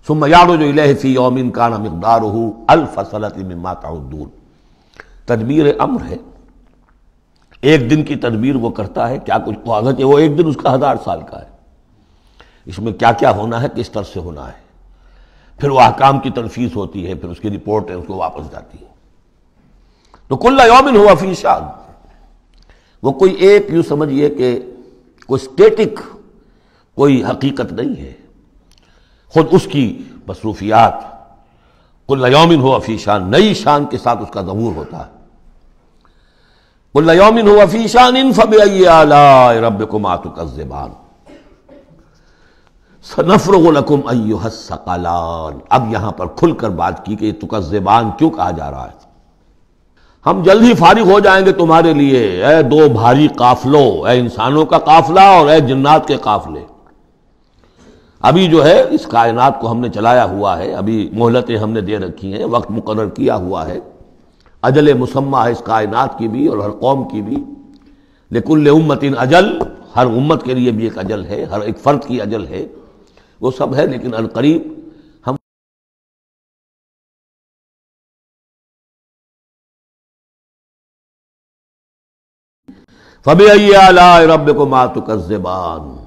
Speaker 1: सुम यारो इलफ़ी योमिन का ना मकदार अल्फसलत माताउद्दून तदबीर अम्र है। एक दिन की तदबीर वो करता है, क्या कुछ ख्वागत है, वो एक दिन उसका हज़ार साल का है। इसमें क्या क्या होना है, किस तरह से होना है। फिर वो अहकाम की तनफीस होती है, फिर उसकी रिपोर्ट है, उसको वापस जाती है। तो कुल्ला योमिन हुआ फीशान वो कोई एक यूँ समझिए कि कोई स्टेटिक कोई हकीकत नहीं है। खुद उसकी मसरूफियात। कुल्ला योमिन हुआ फीशान नई शान के साथ उसका जहूर होता है। योमिन हुआ इन फ़ब रब को मातुकज़बान सनफरकुम अयुहसकलान अब यहाँ पर खुलकर बात की कि तुकज़बान क्यों कहा जा रहा है? हम जल्द ही फारिग हो जाएँगे तुम्हारे लिए। ए दो भारी काफलों, ए इंसानों का काफला और ए जन्नात के काफले। अभी जो है, इस कायनात को हमने चलाया हुआ है, अभी मोहलतें हमने दे रखी हैं, वक्त मुकर किया हुआ है। अजल मुसम्मा है इस कायनात की भी और हर कौम की भी। लेकुल उम्मतिन अजल, हर उम्मत के लिए भी एक अजल है, हर एक फ़र्द की अजल है। वो सब है, लेकिन अलकरीब हम फबी रब को मातुकज़बान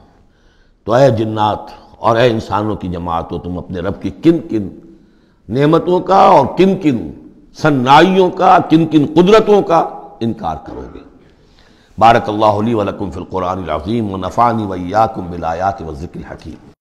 Speaker 1: तो है जिन्नात और ए इंसानों की जमात हो, तुम अपने रब की किन किन नेमतों का और किन किन सन्नाइयों का, किन किन कुदरतों का इनकार करोगे। बारक अल्लाह वलकुम अज़ीम व नफ़ानी वैयाकुम बिलायात व ज़िक्र हकीम।